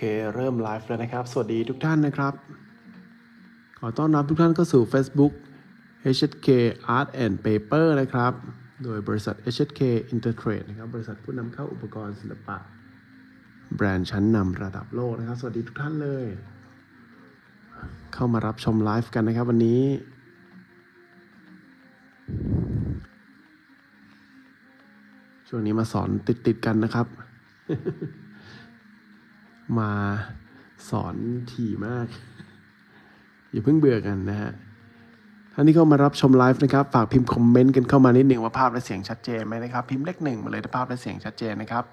เคเริ่มไลฟ์แล้วนะครับ สวัสดีทุกท่านนะครับ ขอต้อนรับทุกท่านเข้าสู่ Facebook HK Art and Paper นะครับ โดยบริษัท HK Intertrade นะครับ บริษัทผู้นำเข้าอุปกรณ์ศิลปะ แบรนด์ชั้นนำระดับโลกนะครับ สวัสดีทุกท่านเลย เข้ามารับชมไลฟ์กันนะครับวันนี้ช่วงนี้มาสอนติดๆกันนะครับ มาสอนถี่มาก อย่าเพิ่งเบื่อกันนะฮะท่านที่เข้ามารับชมไลฟ์นะครับ ฝากพิมพ์ comment กันเข้ามานิดหนึ่งว่าภาพและเสียงชัดเจนไหมนะครับ พิมพ์เลขหนึ่งมาเลยถ้าภาพและเสียงชัดเจนนะครับ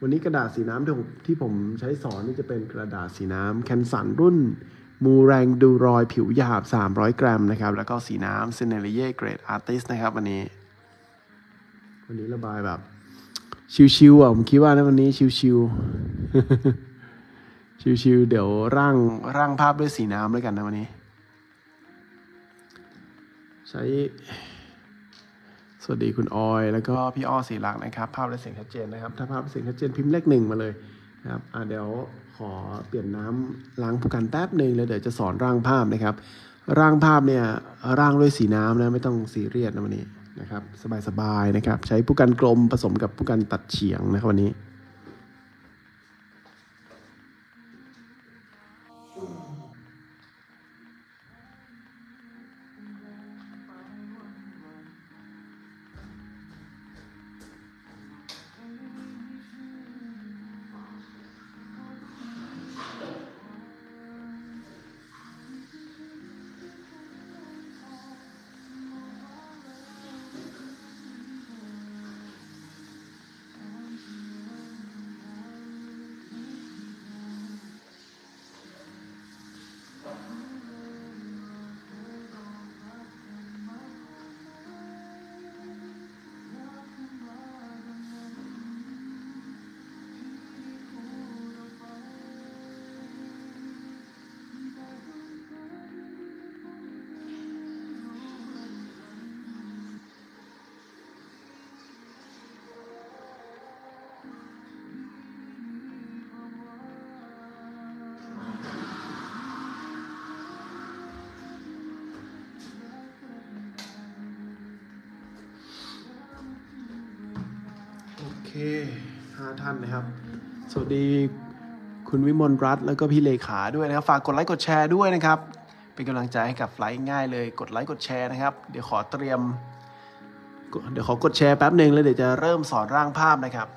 วันนี้กระดาษสีน้ำที่ผมที่ผมใช้สอนนี่จะเป็นกระดาษสีน้ำ Canson รุ่น Moulin du Roy ผิวหยาบ 300 กรัมนะครับ แล้วก็สีน้ำ Sennelier เกรด artist นะครับวันนี้ วันนี้ระบายแบบ ชิวๆอะผมคิดว่านะวันนี้ชิวๆ ชิวๆเดี๋ยวร่างร่างภาพด้วยสีน้ำด้วยกันนะวันนี้ ใช้ สวัสดีคุณออย แล้วก็พี่อ้อสีหลักนะครับ ภาพและเสียงชัดเจนนะครับ ถ้าภาพเสียงชัดเจนพิมพ์เลขหนึ่งมาเลยนะครับอ่าเดี๋ยวขอเปลี่ยนน้ำล้างผู้กันแป๊บหนึ่งแล้วเดี๋ยวจะสอนร่างภาพนะครับ ร่างภาพเนี่ยร่างด้วยสีน้ำนะไม่ต้องซีเรียสนะวันนี้นะครับสบายๆนะครับ ใช้ผู้กันกลมผสมกับผู้กันตัดเฉียงนะครับวันนี้ วัสดีคุณวิมลรัตน์แล้วก็พี่เลขาด้วยนะครับ ฝากกดไลค์กดแชร์ด้วยนะครับ เป็นกำลังใจให้กับไลฟ์ง่ายเลยกดไลค์กดแชร์นะครับ เดี๋ยวขอเตรียม เดี๋ยวขอกดแชร์แป๊บหนึ่งแล้วเดี๋ยวจะเริ่มสอนร่างภาพนะครับ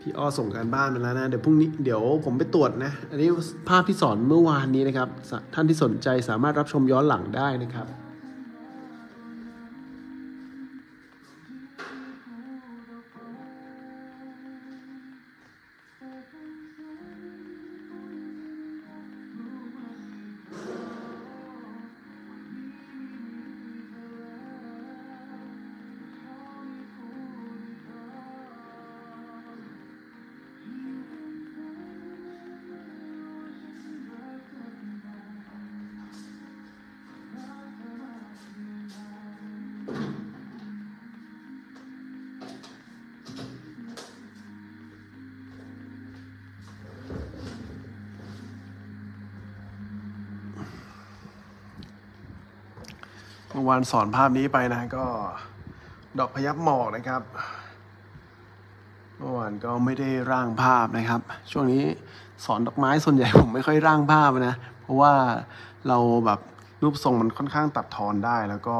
พี่อ้อส่งการบ้านมาแล้วนะ เดี๋ยวพรุ่งนี้เดี๋ยวผมไปตรวจนะ อันนี้ภาพที่สอนเมื่อวานนี้นะครับ ท่านที่สนใจสามารถรับชมย้อนหลังได้นะครับ วานสอนภาพนี้ไปนะก็ดอกพยับหมอกนะครับ เมื่อวานก็ไม่ได้ร่างภาพนะครับ ช่วงนี้สอนดอกไม้ส่วนใหญ่ผมไม่ค่อยร่างภาพนะ เพราะว่าเราแบบรูปทรงมันค่อนข้างตัดทอนได้แล้วก็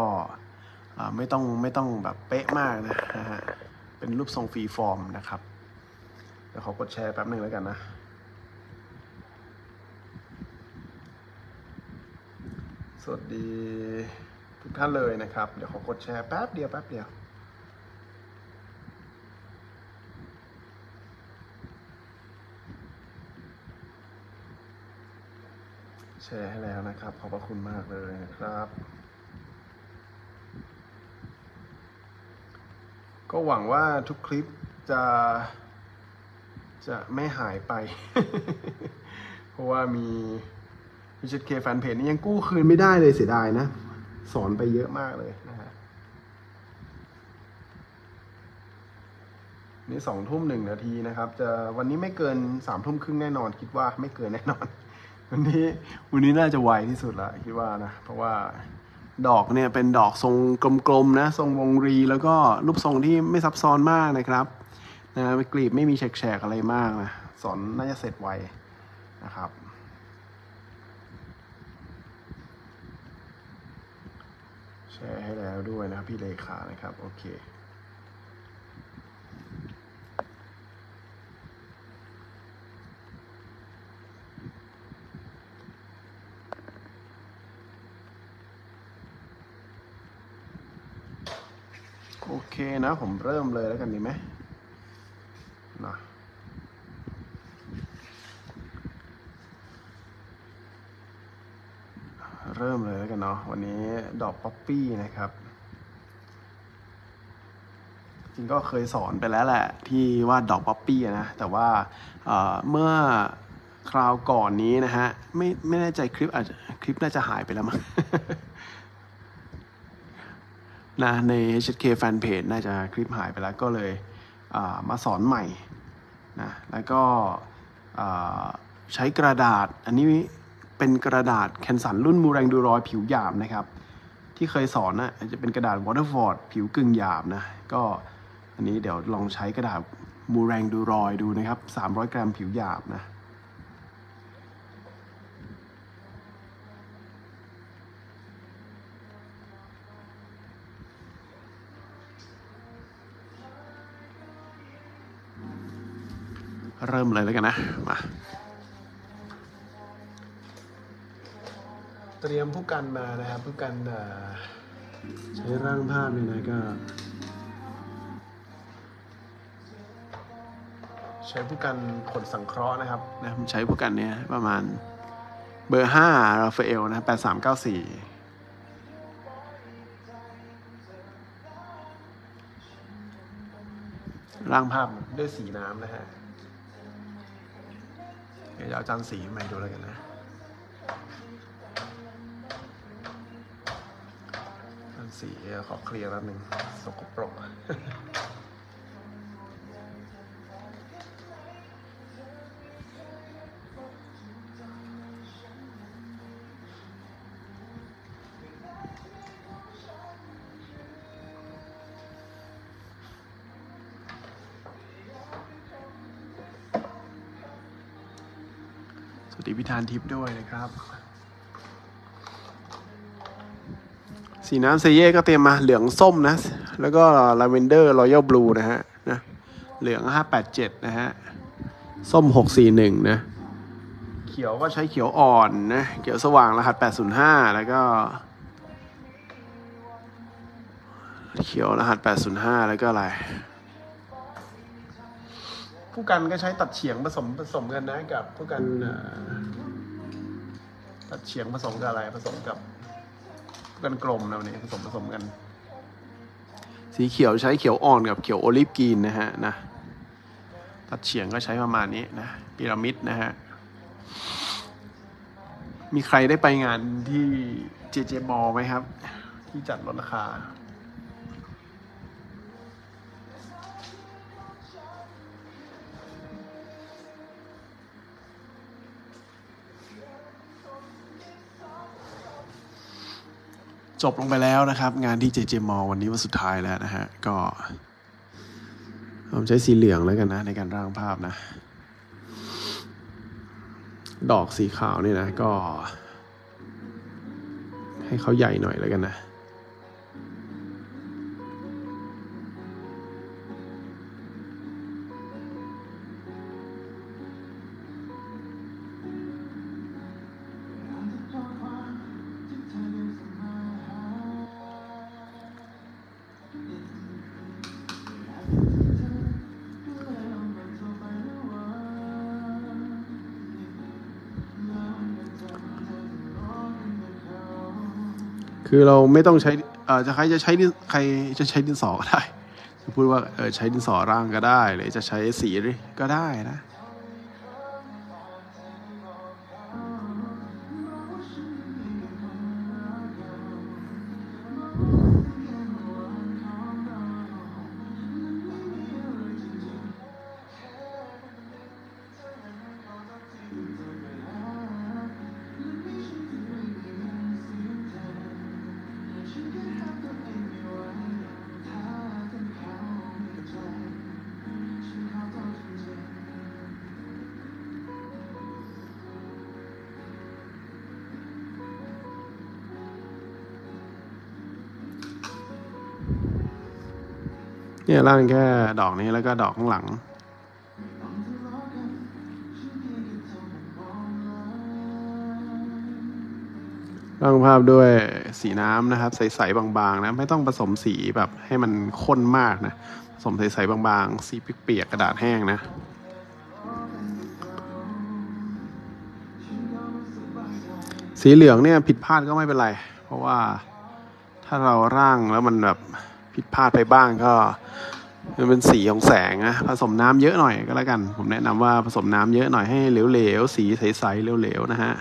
ไม่ต้องไม่ต้องแบบเป๊ะมากนะฮะเป็นรูปทรงฟรีฟอร์มนะครับเดี๋ยวขอกดแชร์แป๊บหนึ่งแล้วกันนะสวัสดี ทุกท่านเลยนะครับ เดี๋ยวขอกดแชร์แป๊บเดียวแป๊บเดียวแชร์ให้แล้วนะครับ ขอบพระคุณมากเลยนะครับ ก็หวังว่าทุกคลิปจะจะไม่หายไป เพราะว่ามีพิชิตเคแฟนเพจนี้ยังกู้คืนไม่ได้เลยเสียดายนะ สอนไปเยอะมากเลยนะฮะนี่สองทุ่มหนึ่งนาทีนะครับ จะวันนี้ไม่เกินสามทุ่มครึ่งแน่นอน คิดว่าไม่เกินแน่นอน วันนี้วันนี้น่าจะไวที่สุดละคิดว่านะ เพราะว่าดอกเนี่ยเป็นดอกทรงกลมๆนะ ทรงวงรีแล้วก็รูปทรงที่ไม่ซับซ้อนมากนะครับนะกลีบไม่มีแฉกๆอะไรมากนะสอนน่าจะเสร็จไวนะครับ แช ร์ให้แล้วด้วยนะครับพี่เลขานะครับ โอเคโอเคนะ ผมเริ่มเลยแล้วกันดีไหมนะ เริ่มเลยแล้วกันเนาะวันนี้ดอกป๊อปปี้นะครับ จริงก็เคยสอนไปแล้วแหละ ที่วาดดอกป๊อปปี้นะแต่ว่าเมื่อคราวก่อนนี้นะฮะไม่ไม่แน่ใจคลิปอาจจะคลิปน่าจะหายไปแล้วมั้งนะใน HK Fanpage น่าจะคลิปหายไปแล้วก็เลยมาสอนใหม่นะแล้วก็ใช้กระดาษอันนี้ เป็นกระดาษ Canson รุ่น Moulin du Roy ผิวหยาบนะครับ ที่เคยสอนนะอาจจะเป็นกระดาษ Waterford ผิวกึ่งหยาบนะ ก็อันนี้เดี๋ยวลองใช้กระดาษ Moulin du Roy ดูนะครับ 300 กรัมผิวหยาบนะเริ่มเลยแล้วกันนะ มา ตรียมผู้กันมานะครับผู้กันเอ่อใช้ร่างภาพเนี่ยนะก็ ใช้ผู้กันขนสังเคราะห์นะครับนะผมใช้ผู้กันเนี้ยประมาณเบอร์ห้าราฟาเอลนะแปดสามเก้าสี่ร่างภาพด้วยสีน้ำนะฮะ เดี๋ยวจะเอาจานสีมาให้ดูแล้วกันนะจาน สีขอเคลียร์แป๊บนึงสกปรกสวัสดีพิธานทิพย์ด้วยนะครับ สีน้ำเซเย่ก็เตรียมมาเหลืองส้มนะ แล้วก็ลาเวนเดอร์รอยัลบลูนะฮะนะเหลือง 587 นะฮะ ส้ม 641 นะ เขียวก็ใช้เขียวอ่อนนะ เขียวสว่างรหัส 805 แล้วก็ เขียวรหัส 805 แล้วก็อะไร ผู้กันก็ใช้ตัดเฉียงผสมผสมกันนะ กับผู้กันตัดเฉียงผสมกับอะไรผสมกับ กันกลมนะวันนี้ผสมผสมกัน สีเขียวใช้เขียวอ่อนกับเขียวโอลิฟกรีนนะฮะนะตัดเฉียงก็ใช้ประมาณนี้นะพีระมิดนะฮะมีใครได้ไปงานที่เจเจบอไหมครับ ที่จัดลดราคา จบลงไปแล้วนะครับ งานที่ JJ m a l l วันนี้วันสุดท้ายแล้วนะฮะ ก็ผมใช้สีเหลืองแล้วกันนะ ในการร่างภาพนะ ดอกสีขาวนี่นะ ก็ ให้เขาใหญ่หน่อยแล้วกันนะ คือเราไม่ต้องใช้เอ่อจะใครจะใช้ดินใครจะใช้ดินสอก็ได้ พูดว่าเออใช้ดินสอร่างก็ได้ หรือจะใช้สีก็ได้นะ เนี่ยร่างแค่ดอกนี้แล้วก็ดอกข้างหลัง ร่างภาพด้วยสีน้ำนะครับ ใสๆบางๆนะไม่ต้องผสมสีแบบให้มันข้นมากนะผสมใสๆบางๆ สีเปียกๆกระดาษแห้งนะสีเหลืองเนี่ยผิดพลาดก็ไม่เป็นไร เพราะว่าถ้าเราร่างแล้วมันแบบผิดพลาดไปบ้างก็ มันเป็นสีของแสงนะผสมน้ำเยอะหน่อยก็แล้วกัน ผมแนะนำว่าผสมน้ำเยอะหน่อยให้เหลวๆ สีใสๆเหลวๆนะฮะ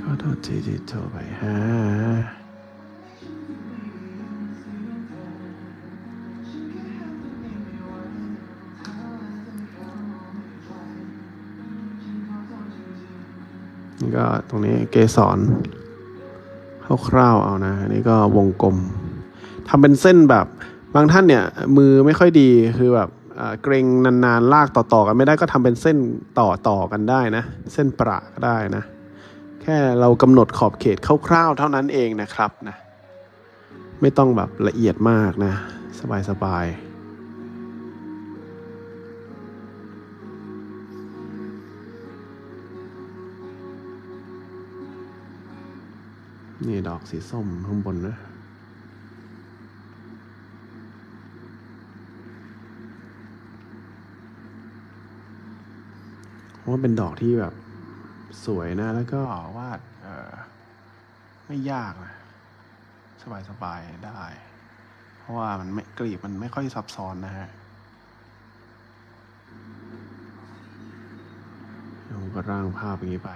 ขอโทษทีที่โทรไปฮะ ก็ตรงนี้เกสรคร่าวๆเอานะ อันนี้ก็วงกลมทำเป็นเส้นแบบบางท่านเนี่ย มือไม่ค่อยดีคือแบบเอ่อเกรงนานๆ ลากต่อๆกันไม่ได้ก็ทำเป็นเส้นต่อๆกันได้นะ เส้นประก็ได้นะ แค่เรากำหนดขอบเขตคร่าวๆเท่านั้นเองนะครับนะ ไม่ต้องแบบละเอียดมากนะ สบายๆ นี่ดอกสีส้มข้างบนนะ ว่าเป็นดอกที่แบบสวยนะ แล้วก็วาดเออไม่ยากนะ สบายๆได้ เพราะว่ามันไม่กลีบมันไม่ค่อยซับซ้อนนะฮะผมก็ร่างภาพอย่างนี้ไป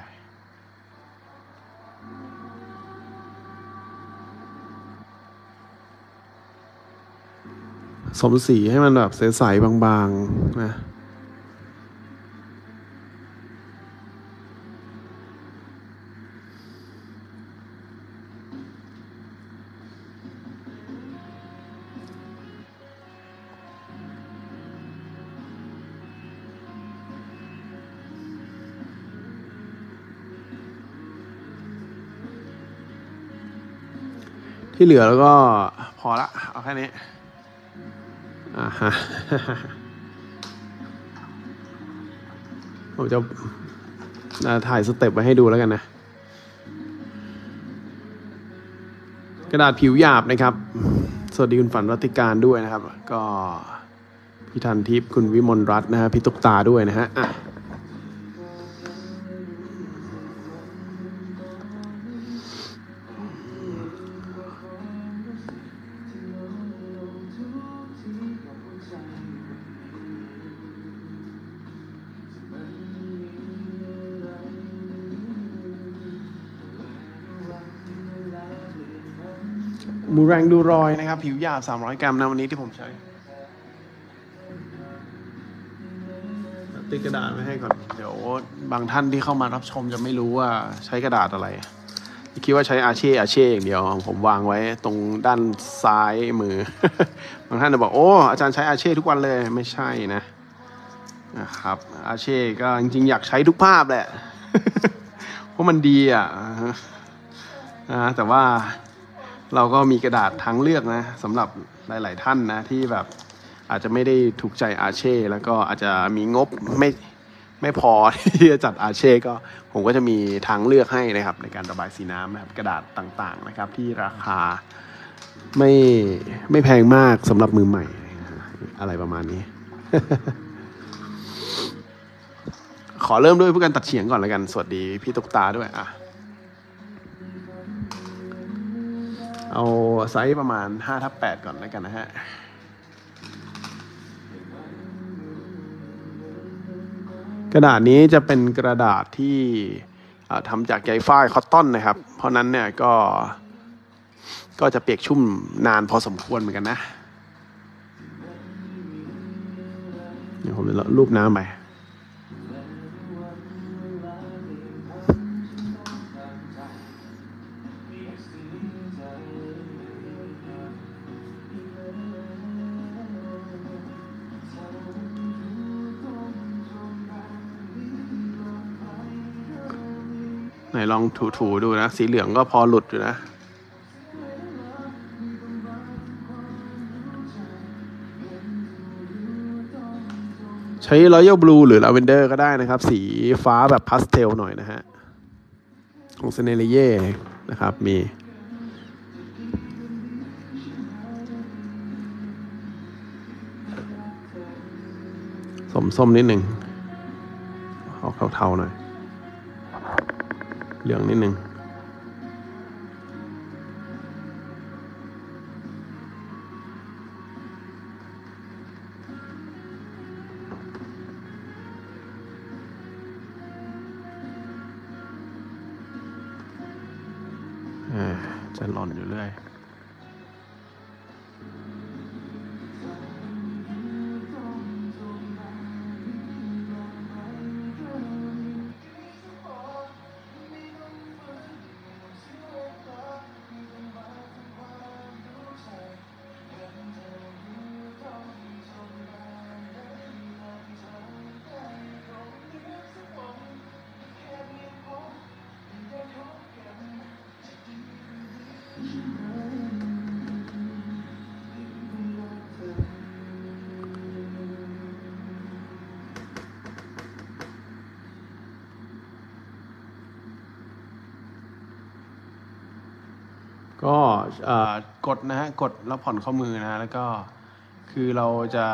สมสีให้มันแบบใสๆบางๆนะที่เหลือแล้วก็พอละ เอาแค่นี้ อ่าฮะผมจะถ่ายสเต็ปไว้ให้ดูแล้วกันนะ กระดาษผิวหยาบนะครับ สวัสดีคุณฝันรัติการด้วยนะครับ ก็พี่ทันทิพย์คุณวิมลรัตน์นะฮะพี่ตุ๊กตาด้วยนะฮะอะ แรงดูรอยนะครับ ผิวหยาบ 300 กรัมนะวันนี้ที่ผมใช้ ติดกระดาษไว้ให้ก่อน เดี๋ยวบางท่านที่เข้ามารับชมจะไม่รู้ว่าใช้กระดาษอะไร คิดว่าใช้อาเช่อาเช่อย่างเดียว ผมวางไว้ตรงด้านซ้ายมือ บางท่านจะบอกโอ้อาจารย์ใช้อาเช่ทุกวันเลยไม่ใช่นะนะครับ อาเช่ก็จริงๆอยากใช้ทุกภาพแหละ เพราะมันดีอะนะแต่ว่า เราก็มีกระดาษทางเลือกนะสำหรับหลาย ๆ ท่านนะที่แบบอาจจะไม่ได้ถูกใจอาเช่ แล้วก็อาจจะมีงบไม่ไม่พอที่จะจัดอาเช่ก็ผมก็จะมีทางเลือกให้นะครับ ในการระบายสีน้ำนะครับกระดาษต่าง ๆ นะครับ ที่ราคาไม่ไม่แพงมากสำหรับมือใหม่ อะไรประมาณนี้ ขอเริ่มด้วยผู้การตัดเฉียงก่อนแล้วกัน สวัสดีพี่ตุกตาด้วยอะ เอาไซส์ประมาณ5ทับ8ก่อนแล้วกันนะฮะกระดาษนี้จะเป็นกระดาษที่ทำจากใยฝ้ายคอตตอนนะครับ เพราะนั้นเนี่ยก็ก็จะเปียกชุ่มนานพอสมควรเหมือนกันนะ เดี๋ยวผมจะรูปน้ำไป นลองถูๆดูนะ สีเหลืองก็พอหลุดอยู่นะใช้ Royal Blue หรือ Lavender ก็ได้นะครับ สีฟ้าแบบพาสเทลหน่อยนะฮะ ของ Sennelier นะครับมี สมส้มนิดหนึ่งออกเทาๆหน่อย เหลืองนิดหนึ่งอ่าจะหล่นอยู่เรื่อย นะฮะกดแล้วผ่อนข้อมือนะแล้วก็คือเราจะ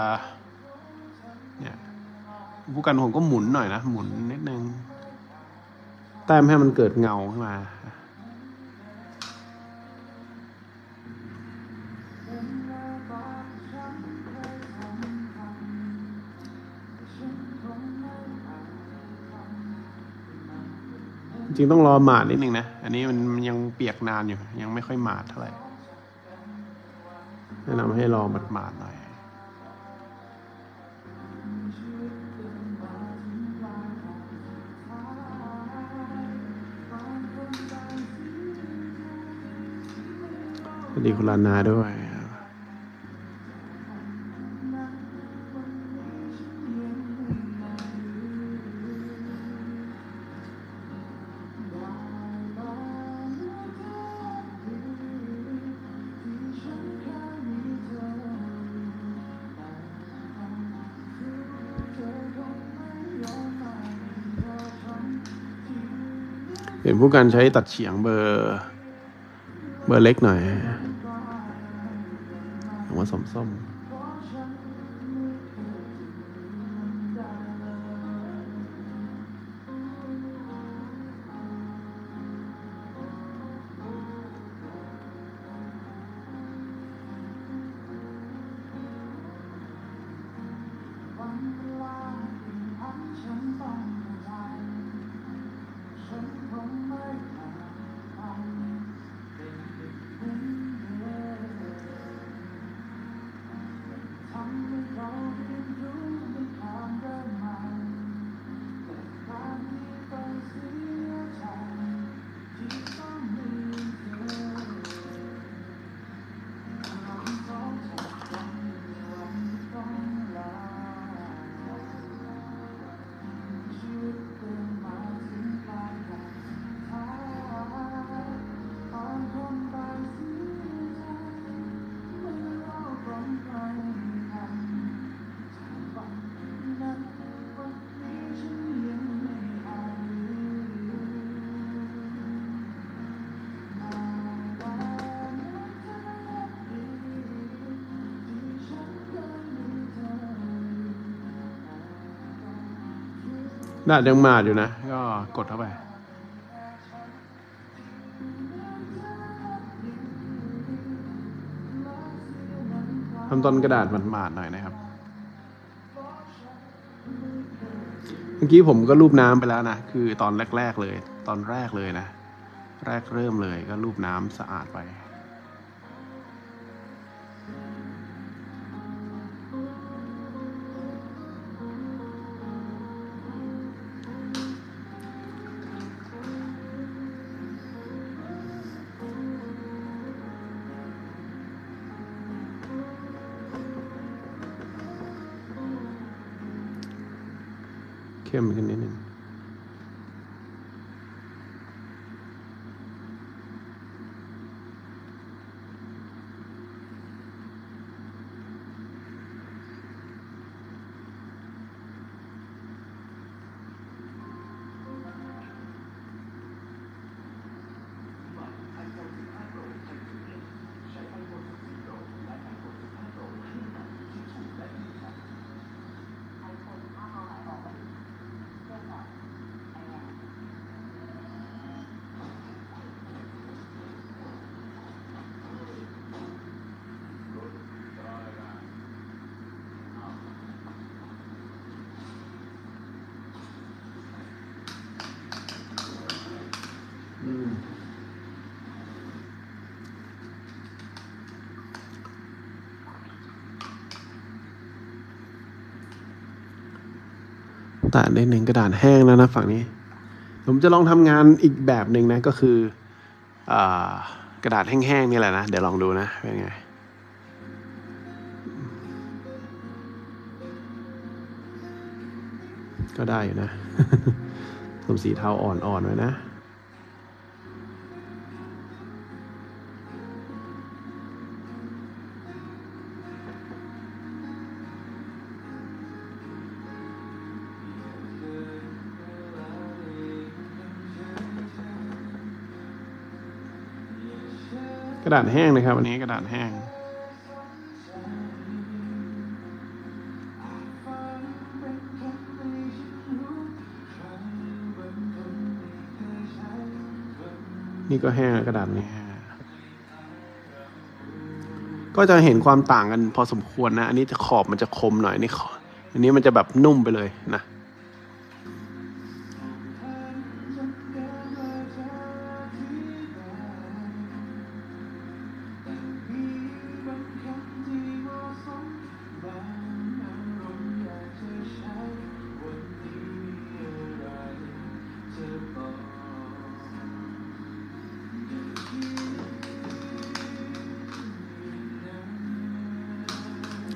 เนี่ยผู้กันผมก็หมุนหน่อยนะ หมุนนิดนึงแต้มให้มันเกิดเงาขึ้นมา จริงต้องรอหมาดนิดนึงนะ อันนี้มันยังเปียกนานอยู่ ยังไม่ค่อยหมาดเท่าไหร่ แนะนำให้รอหมาดๆหน่อยสวัสดีคุณลานาด้วย็นผู้การใช้ตัดเฉียงเบอร์ เบอร์เล็กหน่อยผมว่าส้มๆ น่ายังหมาดอยู่นะ ก็กดเข้าไปทำต้นกระดาษหมาดๆหน่อยนะครับ เมื่อกี้ผมก็รูปน้ำไปแล้วนะ คือตอนแรก ๆเลย ตอนแรกเลยนะ แรกเริ่มเลยก็รูปน้ำสะอาดไป แต่ได้หนึ่งกระดาษแห้งแล้วนะฝั่งนี้ ผมจะลองทำงานอีกแบบหนึ่งนะก็คืออกระดาษแห้งๆนี่แหละนะ เดี๋ยวลองดูนะเป็นไงก็ได้อยู่นะผมสีเทาอ่อนๆไว้นะ ระดาษแห้งนะครับอันนี้กระดาษแห้ง นี่ก็แห้งแล้วกระดาษนี้ก็จะเห็นความต่างกันพอสมควรนะ อันนี้จะขอบมันจะคมหน่อยนี่อันนี้มันจะแบบนุ่มไปเลยนะ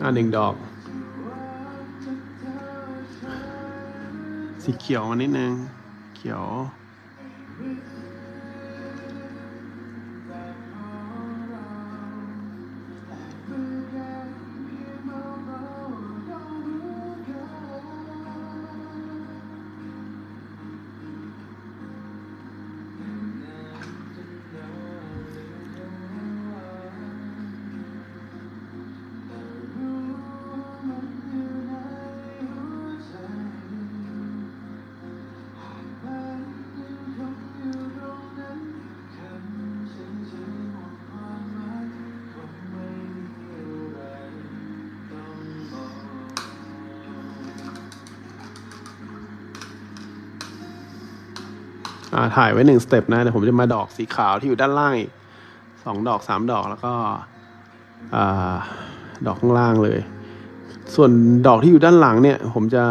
อ่าหนึ่งดอก สีเขียวมานิดนึง เขียว ถ่ายไว้หนึ่งสเต็ปนะเดี๋ยวผมจะมาดอกสีขาวที่อยู่ด้านล่างอีกสองดอกสามดอกแล้วก็อดอกข้างล่างเลย ส่วนดอกที่อยู่ด้านหลังเนี่ย ผมจะ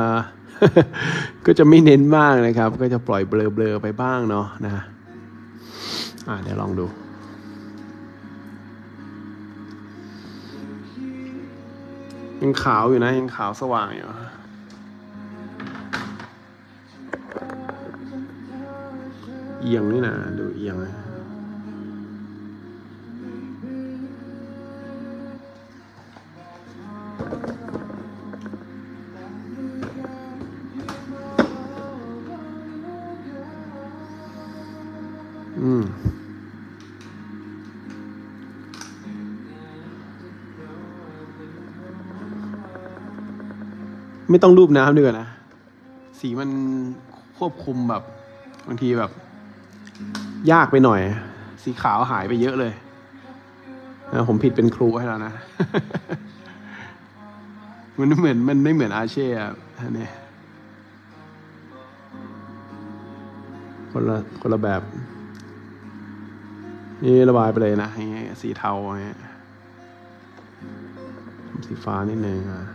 ก็จะไม่เน้นมากนะครับ ก็จะปล่อยเบลอๆไปบ้างเนาะนะอ่าเดี๋ยวลองดูยังขาวอยู่นะยังขาวสว่างอยู่ อียงนี่นะดูเอียงนะอืมไม่ต้องรูปน้ำดีกว่านะ สีมันควบคุมแบบบางทีแบบ ยากไปหน่อย สีขาวหายไปเยอะเลยนะผมผิดเป็นครูให้แล้วนะ มันไม่เหมือนมันไม่เหมือนอาเช่อะอันนี้คนละคนละแบบ นี่ระบายไปเลยนะอย่างเงี้ยสีเทาอย่างเงี้ยสีฟ้านิดนึงอะ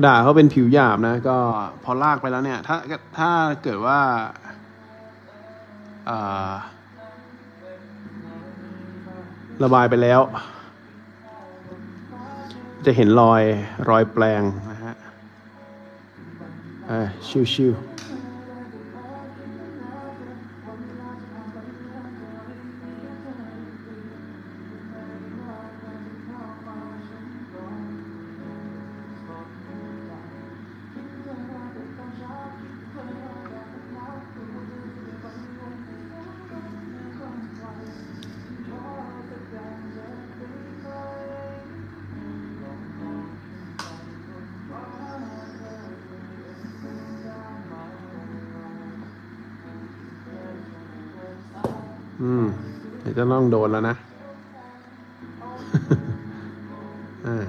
ระดาษเขาเป็นผิวหยาบนะ ก็พอลากไปแล้วเนี่ย ถ้าถ้าเกิดว่าระบายไปแล้ว จะเห็นรอยรอยแปลงนะฮะชิวๆ อืมเดี๋ยวจะต้องโดนแล้วนะอ่า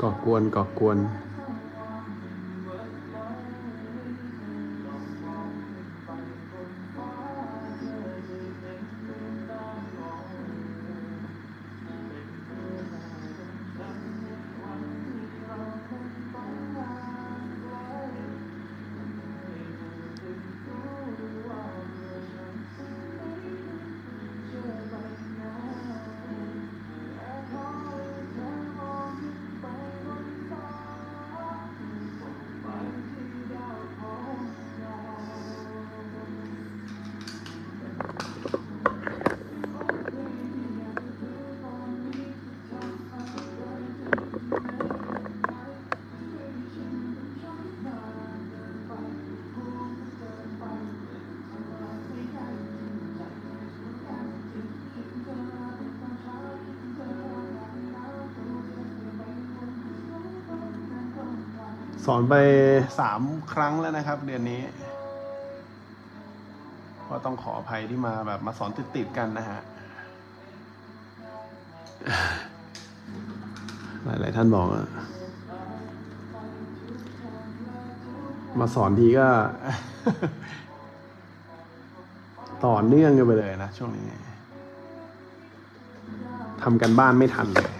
ก่อกวนก่อกวน สอนไปสามครั้งแล้วนะครับ เดือนนี้ ก็ต้องขออภัยที่มาแบบมาสอนติดๆกันนะฮะ หลายๆท่านบอกอะมาสอนทีก็ ต่อเนื่องกันไปเลยนะช่วงนี้ทำกันบ้านไม่ทันเลย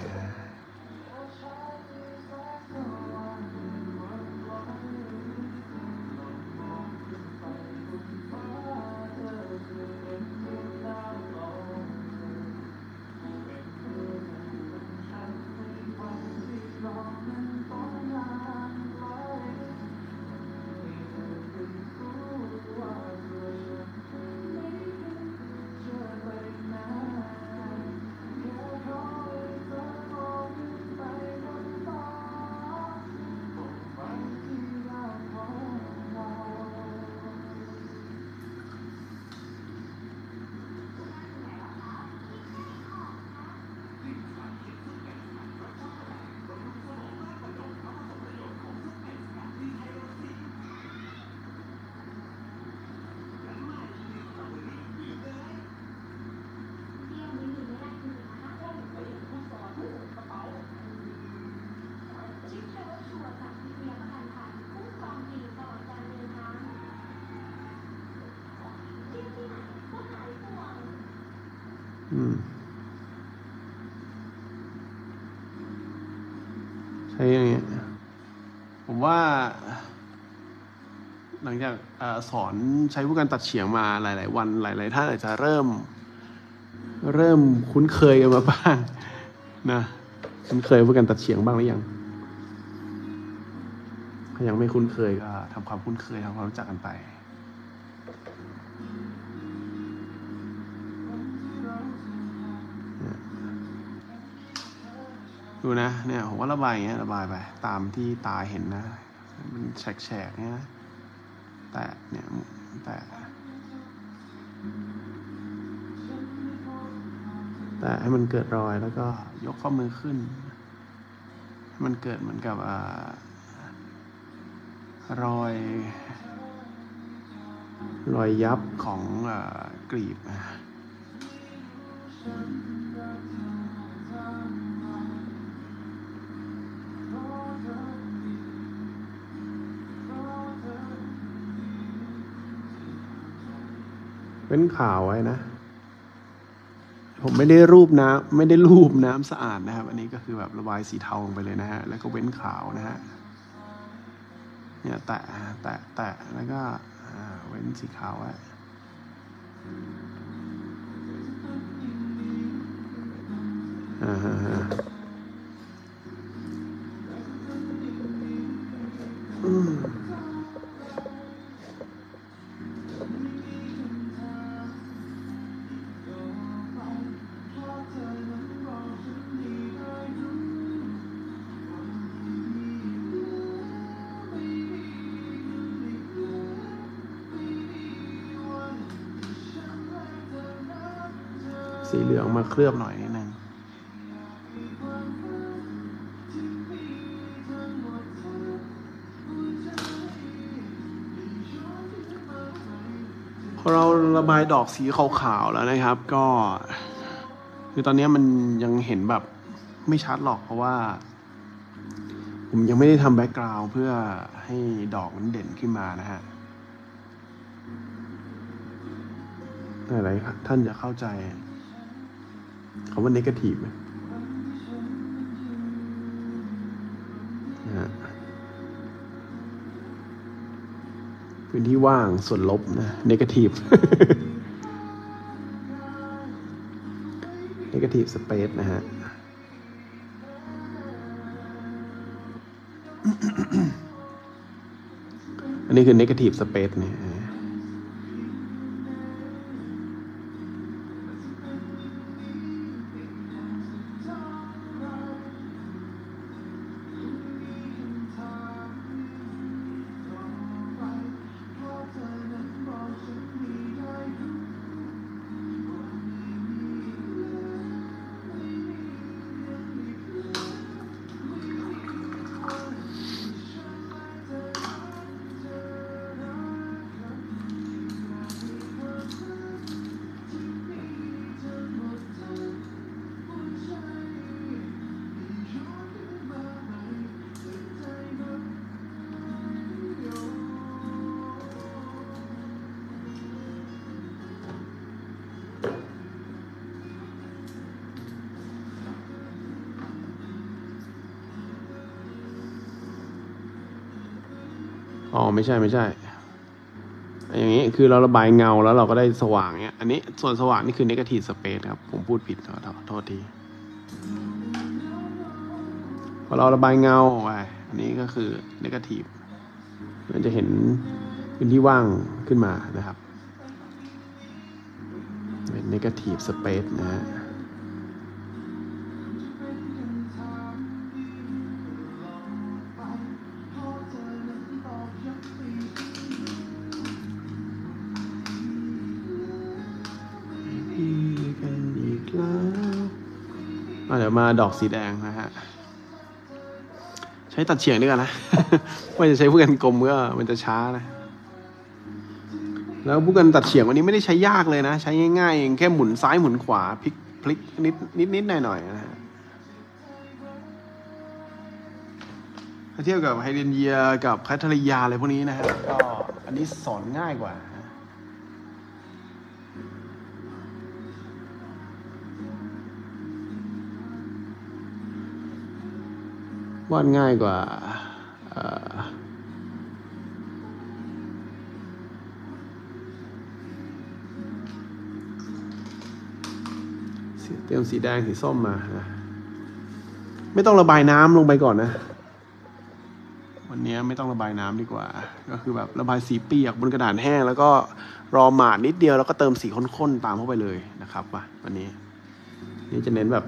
ใช่อย่างเงี้ยผมว่า หลังจากออสอนใช้ผู้การตัดเฉียงมาหลาย ๆ วันหลาย ๆ ท่านอาจจะเริ่ม เริ่มคุ้นเคยกันมาบ้าง นะคุ้นเคยผู้การตัดเฉียงบ้างหรือยังถ้ายังไม่คุ้นเคยก็ทำความคุ้นเคยทำความรู้จักกันไป ดูนะเนี่ยผมว่าระบายอย่างเงี้ยระบายไป ตามที่ตาเห็นนะ มันแฉกๆเนี่ยแตะเนี่ยแตะแตะให้มันเกิดรอยแล้วก็ยกข้อมือขึ้น มันเกิดเหมือนกับอ่ารอย รอยยับของอกรีบนะ เป็นข่าวไว้นะ ผมไม่ได้รูปน้ำไม่ได้รูปน้ำสะอาดนะครับ อันนี้ก็คือแบบระบายสีเทาลงไปเลยนะฮะ แล้วก็เว้นขาวนะฮะ เนี่ยแตะแตะแตะแล้วก็เว้นสีขาวไว้อ่า มาเคลือบหน่อยนิดนึงพอเราระบายดอกสีขาวๆแล้วนะครับ ก็ คือตอนนี้มันยังเห็นแบบไม่ชัดหรอกเพราะว่า ผมยังไม่ได้ทำแบ็กกราวเพื่อให้ดอกมันเด่นขึ้นมานะฮะหลายๆท่านจะเข้าใจ คำว่า negative ไหมนะฮะพื้นที่ว่างส่วนลบนะ negative negative space นะฮะอันนี้คือ negative space เนี่ย ไม่ใช่ไม่ใช่ อย่างนี้คือเราระบายเงาแล้วเราก็ได้สว่างเนี้ยอันนี้ส่วนสว่างนี่คือ negative space ครับ ผมพูดผิดขอโทษทีพอเราระบายเงาไปอันนี้ก็คือ negative มันจะเห็นพื้นที่ว่างขึ้นมานะครับ เป็น negative space นะฮะ มาดอกสีแดงนะฮะ ใช้ตัดเฉียงด้วยกันนะ ไม่จะใช้ผู้กันกลมก็มันจะช้านะ แล้วผู้กันตัดเฉียงวันนี้ไม่ได้ใช้ยากเลยนะ ใช้ง่ายๆเองแค่หมุนซ้ายหมุนขวาพลิกพลิกนิดนิดนิดหน่อยหน่อยๆนะฮะถ้าเทียบกับไฮเดรนเยียกับแคทริยาอะไรพวกนี้นะฮะก็อันนี้สอนง่ายกว่า วาดง่ายกว่าเตรียมสีแดงสีส้มมานะไม่ต้องระบายน้ำลงไปก่อนนะ วันนี้ไม่ต้องระบายน้ำดีกว่า ก็คือแบบระบายสีเปียกบนกระดาษแห้ง แล้วก็รอหมาดนิดเดียวแล้วก็เติมสีข้นๆตามเข้าไปเลยนะครับว่ะวันนี้ นี่จะเน้นแบบ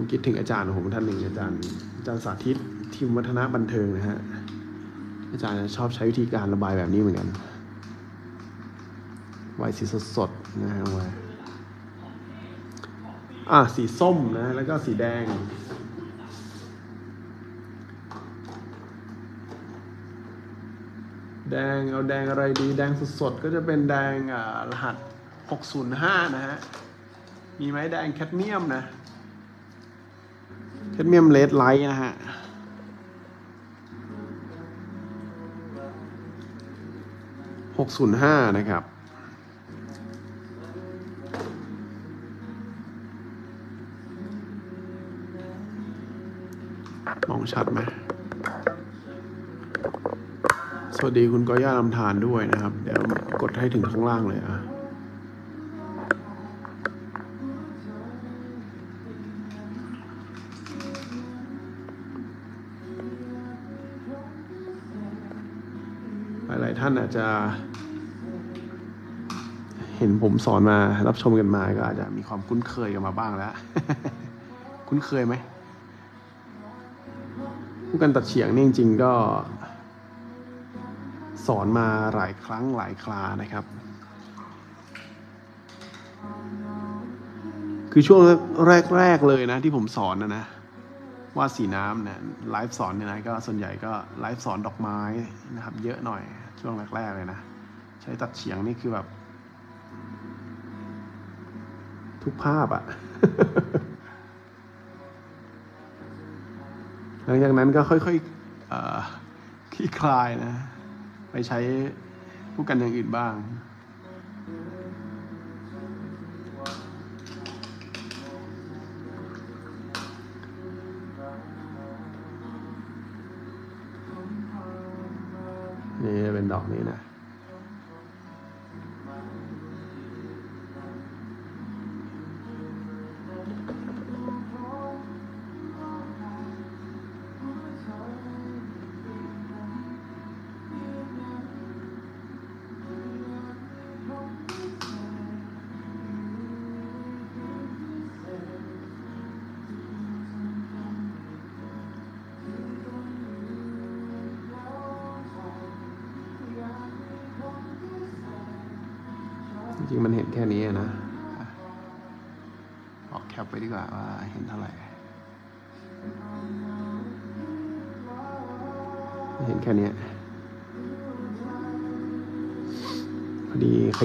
ผมคิดถึงอาจารย์ของผมท่านหนึ่งอาจารย์อาจารย์สาธิตทีมวัฒนบันเทิงนะฮะอาจารย์ชอบใช้วิธีการระบายแบบนี้เหมือนกันไวสีสดๆนะฮะไว้อะสีส้มนะ แล้วก็สีแดง แดงเอาแดงอะไรดี แดงสดๆ ก็จะเป็นแดงรหัส 605 นะฮะ มีไหมแดงแคดเมียมนะ ดเมียมเลดไลท์นะฮะ หกศูนย์ห้านะครับ มองชัดไหมสวัสดีคุณก้อย่าลำธารด้วยนะครับ เดี๋ยวกดให้ถึงข้างล่างเลยอะ หลาย ๆ ท่านอาจจะ เห็นผมสอนมารับชมกันมาก็อาจจะมีความคุ้นเคยกันมาบ้างแล้ว คุ้นเคยไหมผู้กันตัดเฉียงนี่จริง ๆ ก็ สอนมาหลายครั้งหลายครานะครับ คือช่วงแรก ๆ เลยนะ ที่ผมสอนนะนะว่าดสีน้ำเนี่ยไลฟ์สอนเนี่ยนะก็ส่วนใหญ่ก็ไลฟ์สอนดอกไม้นะครับ เยอะหน่อย ช่วงแรกๆเลยนะ ใช้ตัดเฉียงนี่คือแบบ ทุกภาพอะหลังจากนั้นก็ค่อยๆคลี่คลายนะ ไปใช้ผู้กันอย่างอื่นบ้าง นี่เป็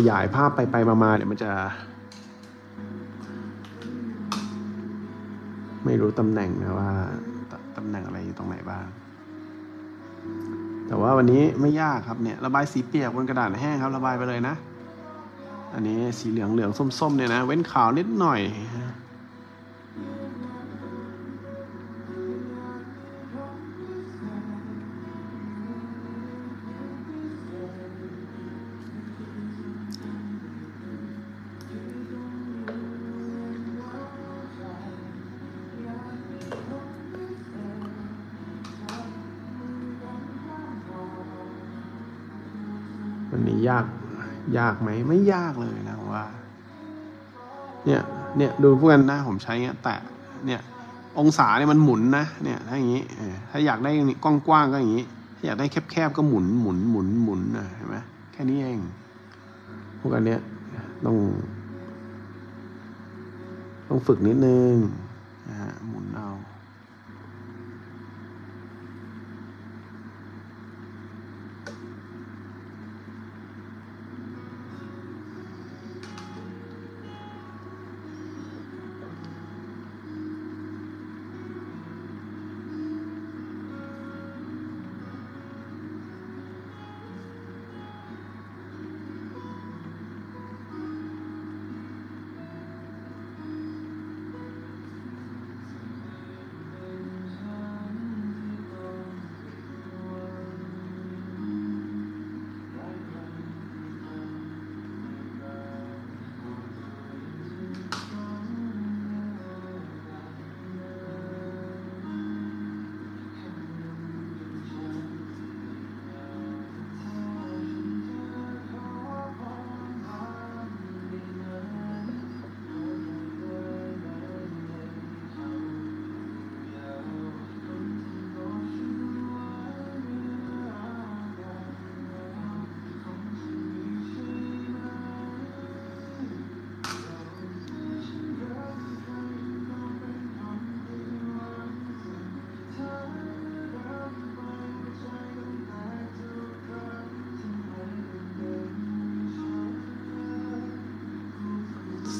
ยายภาพไปไปมามาๆเดี๋ยวมันจะ ไม่รู้ตำแหน่งนะว่าตตำแหน่งอะไรอยู่ตรงไหนบ้าง แต่ว่าวันนี้ไม่ยากครับเนี่ย ระบายสีเปียกบนกระดาษแห้งครับ ระบายไปเลยนะ อันนี้สีเหลืองเหลืองส้มๆเนี่ยนะ เว้นขาวนิดหน่อย ยากไหมไม่ยากเลยนะว่า เนี่ย เนี่ยดูพวกกันนะผมใช้เงี้ย แตะเนี่ย องศาเนี่ยมันหมุนนะเนี่ยถ้าอย่างนี้ถ้าอยากได้กว้างๆก็อย่างนี้ถ้าอยากได้แคบๆก็หมุนหมุนหมุนหมุนนะเห็นไหมแค่นี้เอง พวกอันเนี้ยต้องต้องฝึกนิดนึง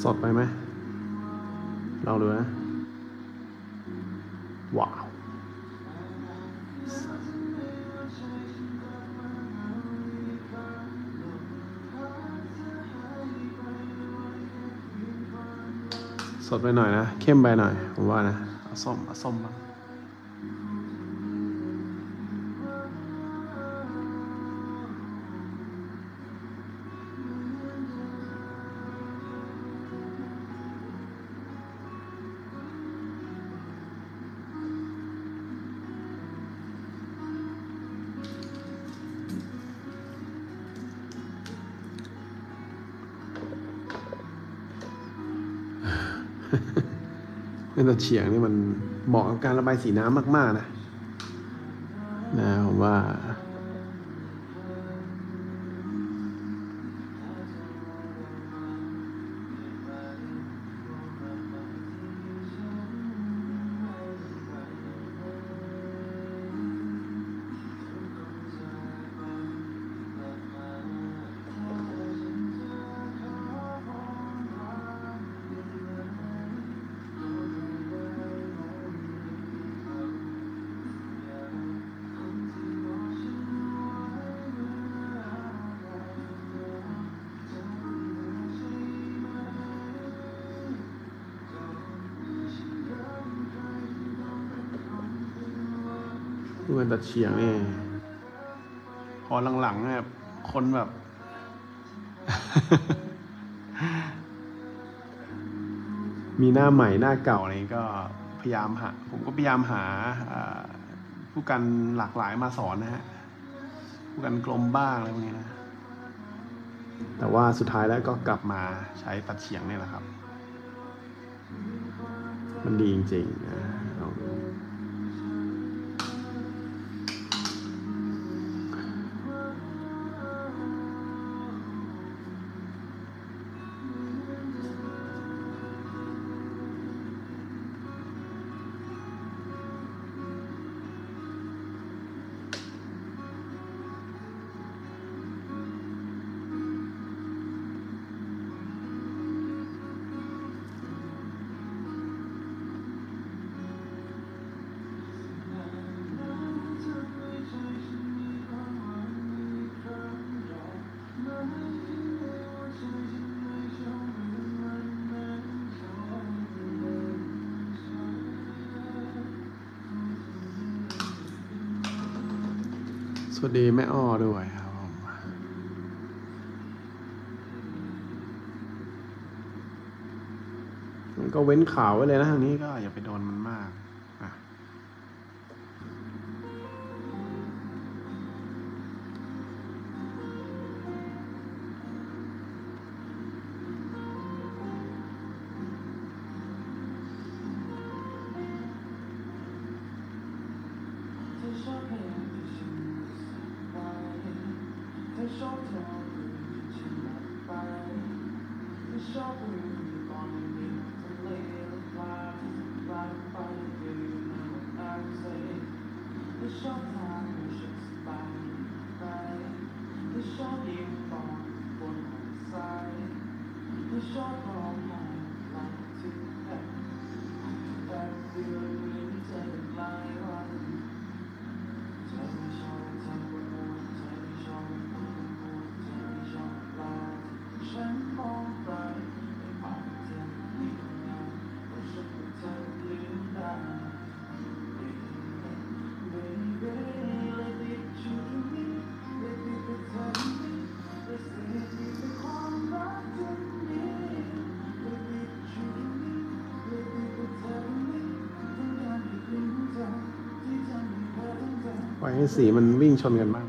สดไปไหมลองดูนะ ว้าว สดไปหน่อยนะ เข้มไปหน่อย ผมว่านะ เอาส้มเอาส้มบ้า งเล่นตะเฉียงนี่มันเหมาะกับการระบายสีน้ำมากๆนะ เฉียงนี่พอหลังๆเนี่ยคนแบบ มีหน้าใหม่หน้าเก่าอะไรนี้ก็พยายามหาผมก็พยายามหาอ่าผู้กันหลากหลายมาสอนนะฮะผู้กันกลมบ้างอะไรพวกนี้นะแต่ว่าสุดท้ายแล้วก็กลับมาใช้ตัดเฉียงเนี่ยแหละครับ มันดีจริงๆนะ วัสดีแม่อ้อด้วยครับผมมันก็เว้นข่าวไว้เลยนะทางนี้ก็อย่าไปโดน สีมันวิ่งชนกันมาก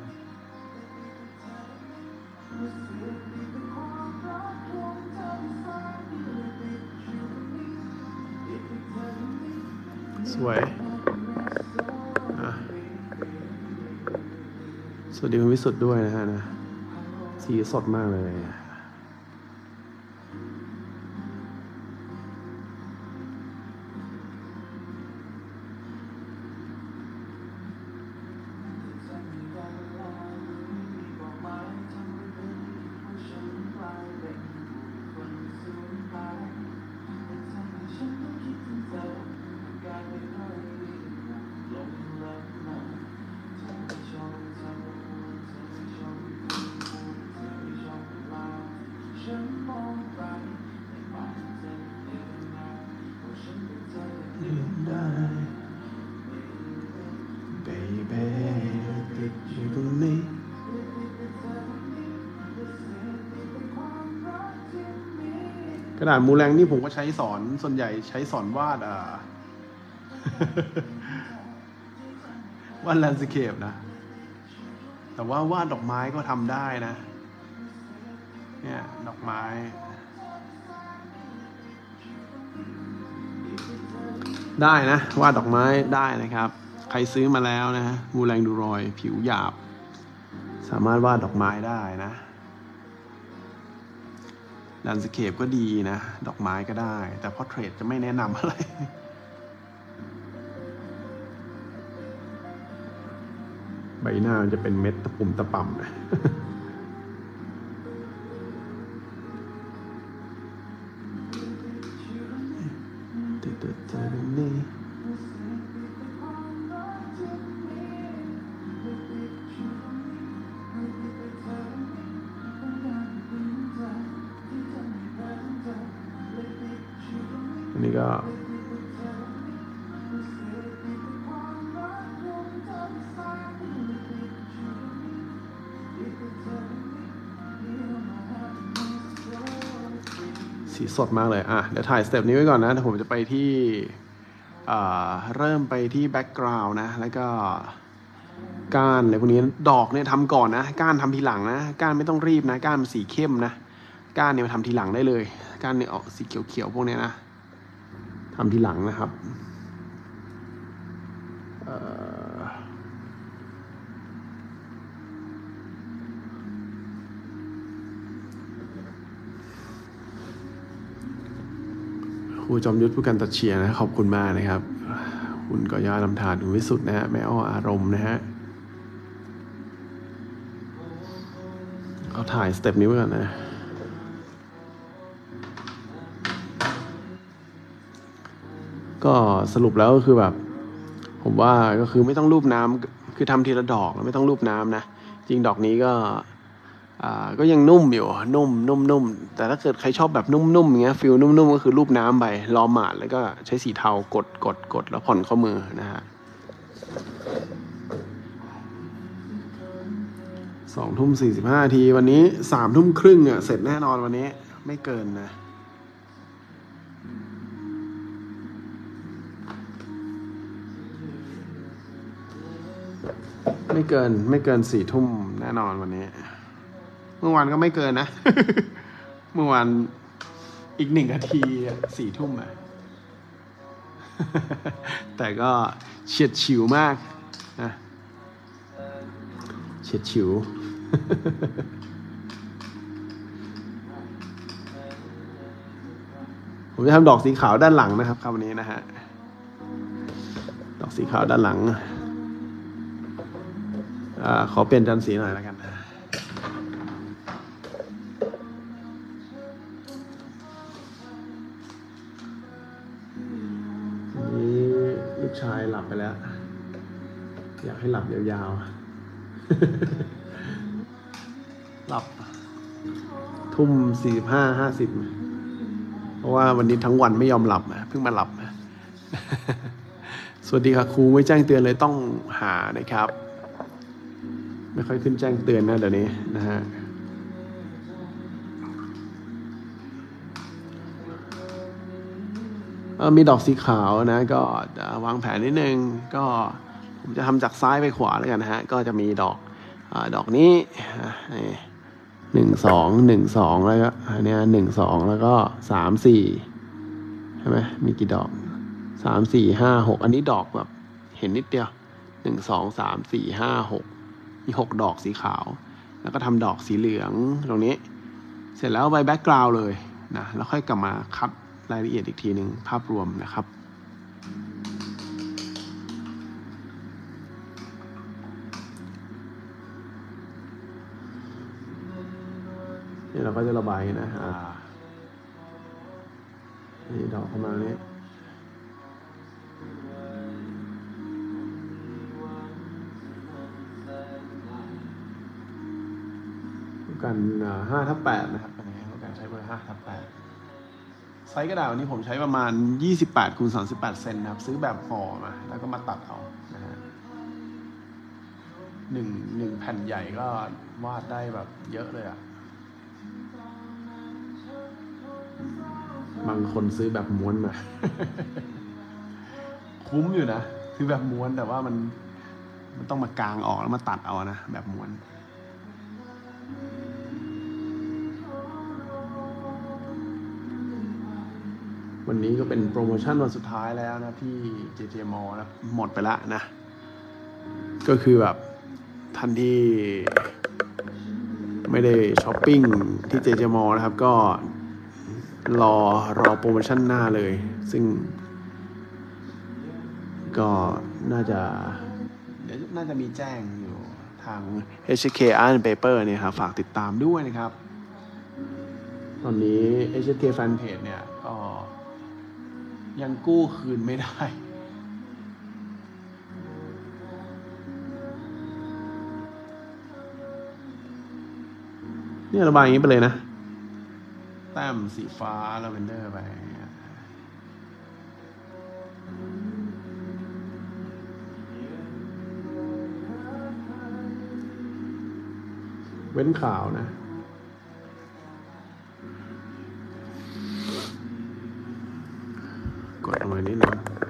สวยอะสวัสดีคุณวิสุทธ์ด้วยนะฮะนะ สีสดมากเลย กระดาษมูแรงนี่ผมก็ใช้สอนส่วนใหญ่ใช้สอนวาดอ่าวาดแลนด์สเคปนะ แต่ว่าวาดดอกไม้ก็ทำได้นะ เนี่ย ดอกไม้ ได้นะ วาดดอกไม้ได้นะครับ ใครซื้อมาแล้วนะมูแรงดูรอย ผิวหยาบ สามารถวาดดอกไม้ได้นะ แลนด์สเคปก็ดีนะ ดอกไม้ก็ได้ แต่พอเทรดจะไม่แนะนำอะไรใบหน้าจะเป็นเม็ดตะปุ่มตะป่ำ สดมากเลย อะ เดี๋ยวถ่าย step นี้ไว้ก่อนนะเดี๋ยวผมจะไปที่เริ่มไปที่ background นะ แล้วก็ก้านอะไรพวกนี้ ดอกเนี่ยทำก่อนนะ ก้านทำทีหลังนะ ก้านไม่ต้องรีบนะ ก้านมันสีเข้มนะ ก้านเนี่ยมาทำทีหลังได้เลย ก้านเนี่ยออกสีเขียวๆพวกเนี้ยนะทำทีหลังนะครับ เอ่อ ครูจอมยุทธผู้การตัดเชียร์นะขอบคุณมากนะครับ คุณก่อย่าลำธารคุณวิสุทธ์นะฮะแม่อ้ออารมณ์นะฮะเอาถ่ายสเต็ปนี้ไว้ก่อนนะก็สรุปแล้วก็คือแบบ ผมว่าก็คือไม่ต้องรูปน้ำคือทำทีละดอกแล้วไม่ต้องรูปน้ำนะ จริงดอกนี้ก็ อ่าก็ยังนุ่มอยู่นุ่มนุ่มนุ่มแต่ถ้าเกิดใครชอบแบบนุ่มๆอย่างเงี้ยฟิลนุ่มๆก็คือรูปน้ำไปรอหมาดแล้วก็ใช้สีเทากดกดกดแล้วผ่อนข้อมือนะฮะสองทุ่มสี่สิบห้าที วันนี้สามทุ่มครึ่งอะเสร็จแน่นอนวันนี้ไม่เกินนะไม่เกินไม่เกินสี่ทุ่มแน่นอนวันนี้ มื่อวานก็ไม่เกินนะ เมื่อวานอีกหนึ่งนาทีสี่ทุ่มอะแต่ก็เฉียดฉิวมากนะเฉียดฉิวผมจะทำดอกสีขาวด้านหลังนะครับคราวนี้นะฮะ ดอกสีขาวด้านหลังอขอเปลี่ยนจันสีหน่อยแล้วกัน ชายหลับไปแล้ว อยากให้หลับยาวๆ หลับ ทุ่มสี่ห้าห้าสิบเพราะว่าวันนี้ทั้งวันไม่ยอมหลับอะเพิ่งมาหลับ สวัสดีค่ะครูไม่แจ้งเตือนเลยต้องหานะครับ ไม่ค่อยขึ้นแจ้งเตือนนะเดี๋ยวนี้นะฮะ มีดอกสีขาวนะ ก็วางแผนนิดนึง ก็ผมจะทำจากซ้ายไปขวาแล้วกันฮะ ก็จะมีดอกอดอกนี้หนึ่งสองหนึ่งสองแล้วก็อันนี้หนึ่งสองแล้วก็สามสี่ใช่ไหมมีกี่ดอกสามสี่ห้าหกอันนี้ดอกแบบ เห็นนิดเดียวหนึ่งสองสามสี่ห้าหกมีหกดอกสีขาว แล้วก็ทำดอกสีเหลืองตรงนี้ เสร็จแล้วไปแบ็กกราวเลยนะแล้วค่อยกลับมาคัด รายละเอียดอีกทีหนึ่งภาพรวมนะครับนี่เราก็จะระบายนะอ่านี่ดอกเข้ามาเนี้ยกันห้าทับแปดนะครับอันนี้ต้องการใช้เบอร์ห้าทับแปด ไซส์กระดาษวันนี้ผมใช้ประมาณ 28คูณ38 เซนนะครับ ซื้อแบบห่อมา แล้วก็มาตัดเอานะฮะหนึ่งหนึ่งแผ่นใหญ่ก็วาดได้แบบเยอะเลยอะบางคนซื้อแบบม้วนมา คุ้มอยู่นะ ซื้อแบบม้วนแต่ว่ามัน มันต้องมากางออกแล้วมาตัดเอานะ แบบม้วน วันนี้ก็เป็นโปรโมชั่นวันสุดท้ายแล้วนะที่ JJ m a l l นะหมดไปล้วนะ ก็คือแบบท่านที่ไม่ได้ช้อปปิ้งที่ JJ m a l l นะครับก็รอรอโปรโมชั่นหน้าเลย ซึ่ง ก็น่าจะเดี๋ยวน่าจะมีแจ้งอยู่ทาง HK Art Paper เนี่ยครับฝากติดตามด้วยนะครับ ตอนนี้ HK Fanpage เนี่ยก็ ยังกู้คืนไม่ได้เนี่ยระบายอย่างนี้ไปเลยนะ แต้มสีฟ้าลาเวนเดอร์ไปเว้นขาวนะ กด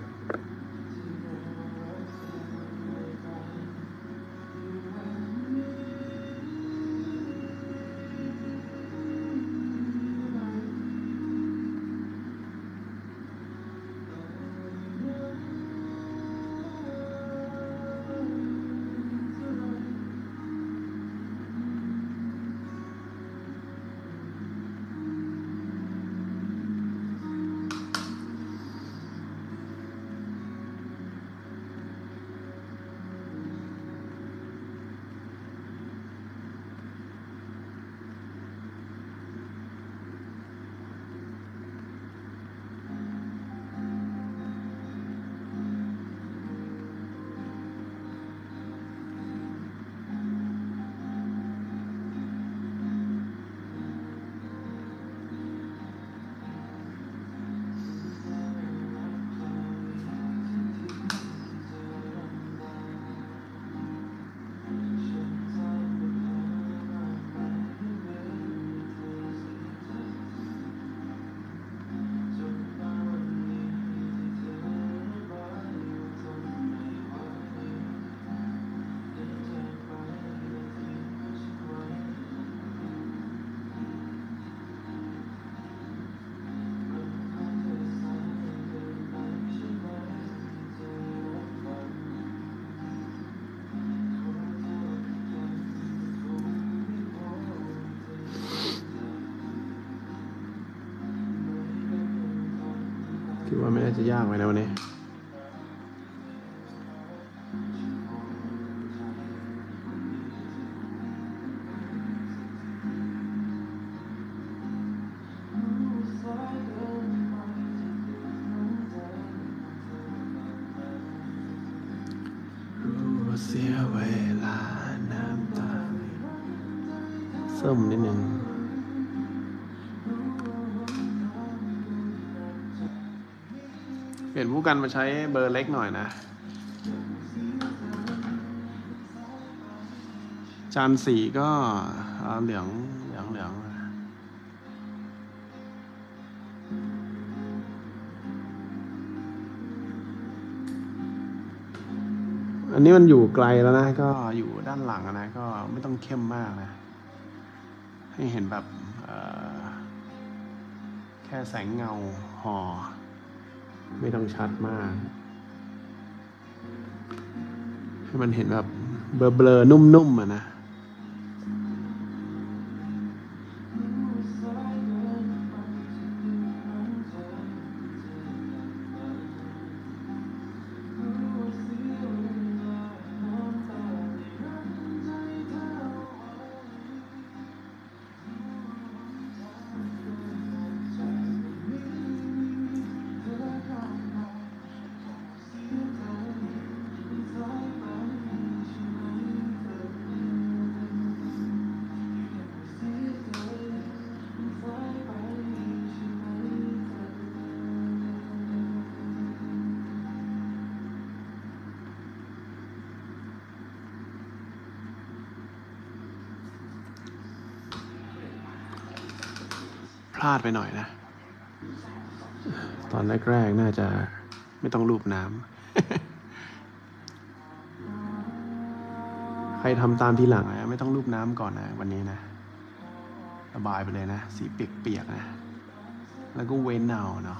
ไม่ไม่น่าจะยากไปนะวันนี้ กันมาใช้เบอร์เล็กหน่อยนะจานสีก็เหลืองเหลืองเหลืองอันนี้มันอยู่ไกลแล้วนะ ก็อยู่ด้านหลังนะ ก็ไม่ต้องเข้มมากนะ ให้เห็นแบบแค่แสงเงาห่อ ไม่ต้องชัดมาก ให้มันเห็นแบบเบลอๆนุ่มๆอะนะ พลาดไปหน่อยนะ ตอนแรกๆน่าจะไม่ต้องรูปน้ำ ใครทำตามทีหลังอะไม่ต้องรูปน้ำก่อนนะ วันนี้นะระบายไปเลยนะ สีเปียกๆนะ แล้วก็เว้นเอาเนาะ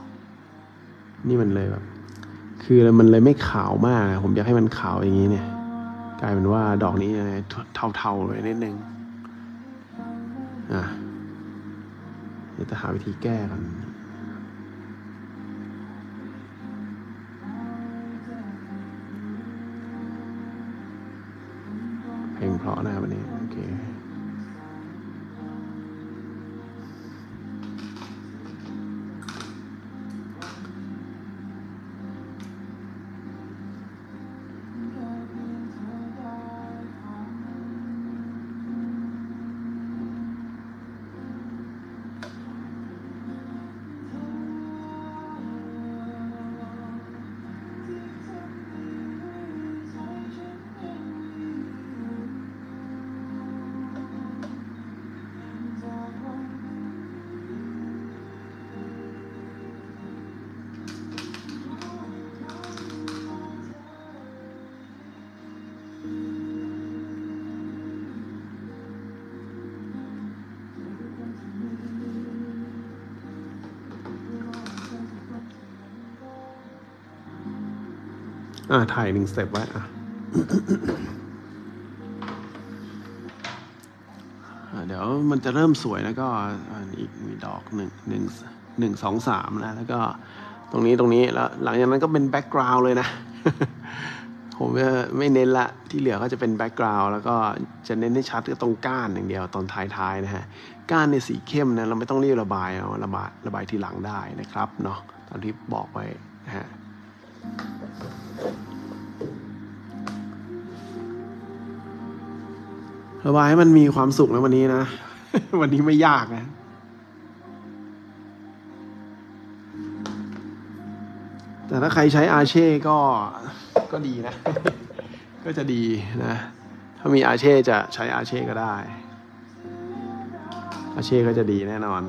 นี่มันเลยแบบ คือมันเลยไม่ขาวมากอะผมอยากให้มันขาวอย่างนี้เนี่ย กลายเป็นว่าดอกนี้เทาๆเลยนิดนึง ยวจะหาวิธีแก้กันเพลงเพราะนะครับวันนี้ ถ่ายหนึ่ง step ไว้อะเดี๋ยวมันจะเริ่มสวยแล้วก็อีกมีดอกหนึ่งหนึ่งหนึ่งสองสามนะแล้วก็ตรงนี้ตรงนี้แล้วหลังจากนั้นก็เป็น background เลยนะ ผมจะไม่เน้นละที่เหลือก็จะเป็น background แล้วก็จะเน้นให้ชัดก็ตรงก้านอย่างเดียวตอนท้ายๆนะฮะก้านในสีเข้มนะเราไม่ต้องรีบระบายเอาระบายระบายทีหลังได้นะครับเนาะตามที่บอกไว้ ระบายให้มันมีความสุขนะวันนี้นะ วันนี้ไม่ยากนะแต่ถ้าใครใช้อาเช่ก็ก็ดีนะ ก็จะดีนะ ถ้ามีอาเช่จะใช้อาเช่ก็ได้ อาเช่ก็จะดีแน่นอน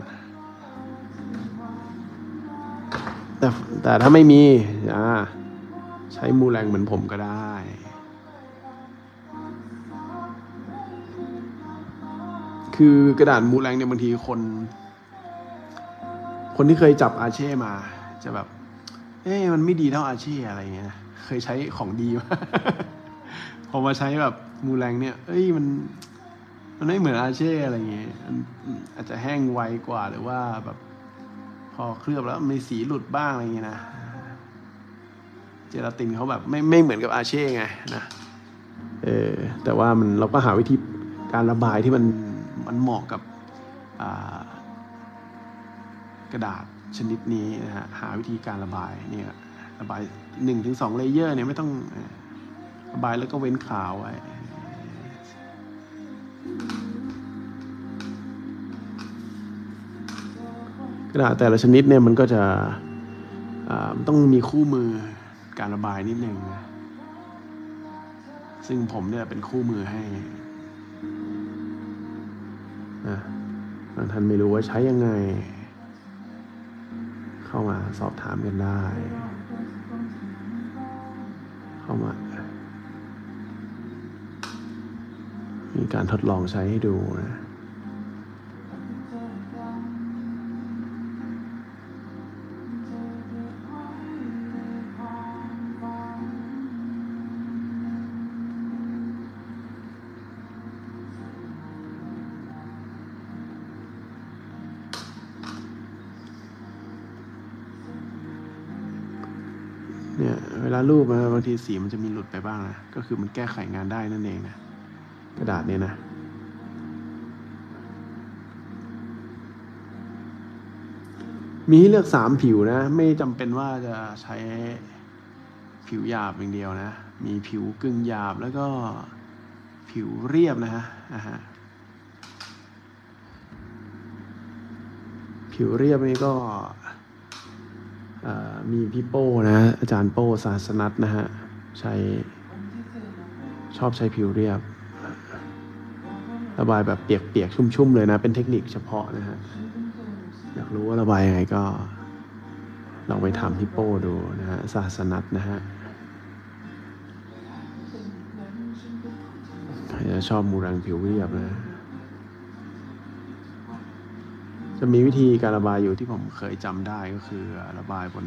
แต่แต่ถ้าไม่มีอ่าใช้มูแรงเหมือนผมก็ได้ คือกระดาษมูแรงเนี่ยบางทีคน คนที่เคยจับอาเช่มา จะแบบ เอ๊ะมันไม่ดีเท่าอาเช่อะไรเงี้ยเคยใช้ของดีมาพอมาใช้แบบมูแรงเนี่ย เอ้ยมัน มันไม่เหมือนอาเช่อะไรเงี้ยอาจจะแห้งไวกว่าหรือว่าแบบ พอเคลือบแล้วมีสีหลุดบ้างอะไรเงี้ยนะเจลาตินเขาแบบไม่ไม่เหมือนกับอาเช่ไงนะเออแต่ว่ามันเราก็หาวิธีการระบายที่มัน มันเหมาะกับกระดาษชนิดนี้นะฮะหาวิธีการระบายเนี่ยระบายหนึ่งถึงสอง layer เนี่ยไม่ต้องระบายแล้วก็เว้นขาวไว้กระดาษแต่ละชนิดเนี่ยมันก็จะมันต้องมีคู่มือการระบายนิดหนึ่งนะซึ่งผมเนี่ยเป็นคู่มือให้ บางท่านไม่รู้ว่าใช้ยังไง เข้ามาสอบถามกันได้ เข้ามา มีการทดลองใช้ให้ดูนะ ทีสีมันจะมีหลุดไปบ้างนะ ก็คือมันแก้ไขงานได้นั่นเองนะ กระดาษเนี่ยนะ มีให้เลือกสามผิวนะ ไม่จำเป็นว่าจะใช้ผิวหยาบอย่างเดียวนะ มีผิวกึ่งหยาบแล้วก็ผิวเรียบนะฮะผิวเรียบนี่ก็ มีพี่โป้นะอาจารย์โป้ศาสนัตนะฮะใช้ชอบใช้ผิวเรียบ ระบายแบบเปียกๆ ชุ่มๆ เลยนะ เป็นเทคนิคเฉพาะนะฮะ อยากรู้ว่าระบายยังไงก็ ลองไปถามพี่โป้ดูนะฮะศาสนัตนะฮะใครจะชอบมูรังผิวเรียบนะ จะมีวิธีการระบายอยู่ที่ผมเคยจำได้ก็คือระบายบน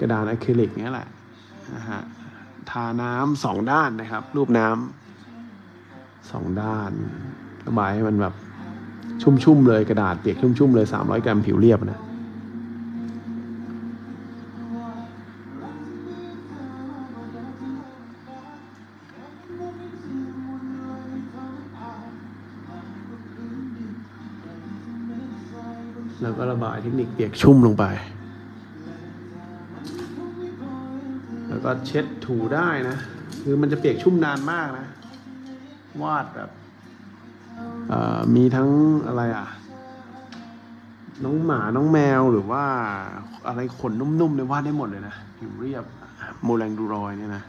กระดานอะคริลิกนี้แหละนะฮะทาน้ำสองด้านนะครับ รูปน้ำสองด้าน ระบายให้มันแบบชุ่มๆเลยกระดาษเปียกชุ่มๆเลยสามร้อยกรัมผิวเรียบนะ ก็ระบายเทคนิคเปียกชุ่มลงไป แล้วก็เช็ดถูได้นะ คือมันจะเปียกชุ่มนานมากนะ วาดแบบมีทั้งอะไรอะ น้องหมาน้องแมวหรือว่าอะไรขนนุ่มๆเนี่ยวาดได้หมดเลยนะผิวเรียบโมแรงดูรอยเนี่ยนะ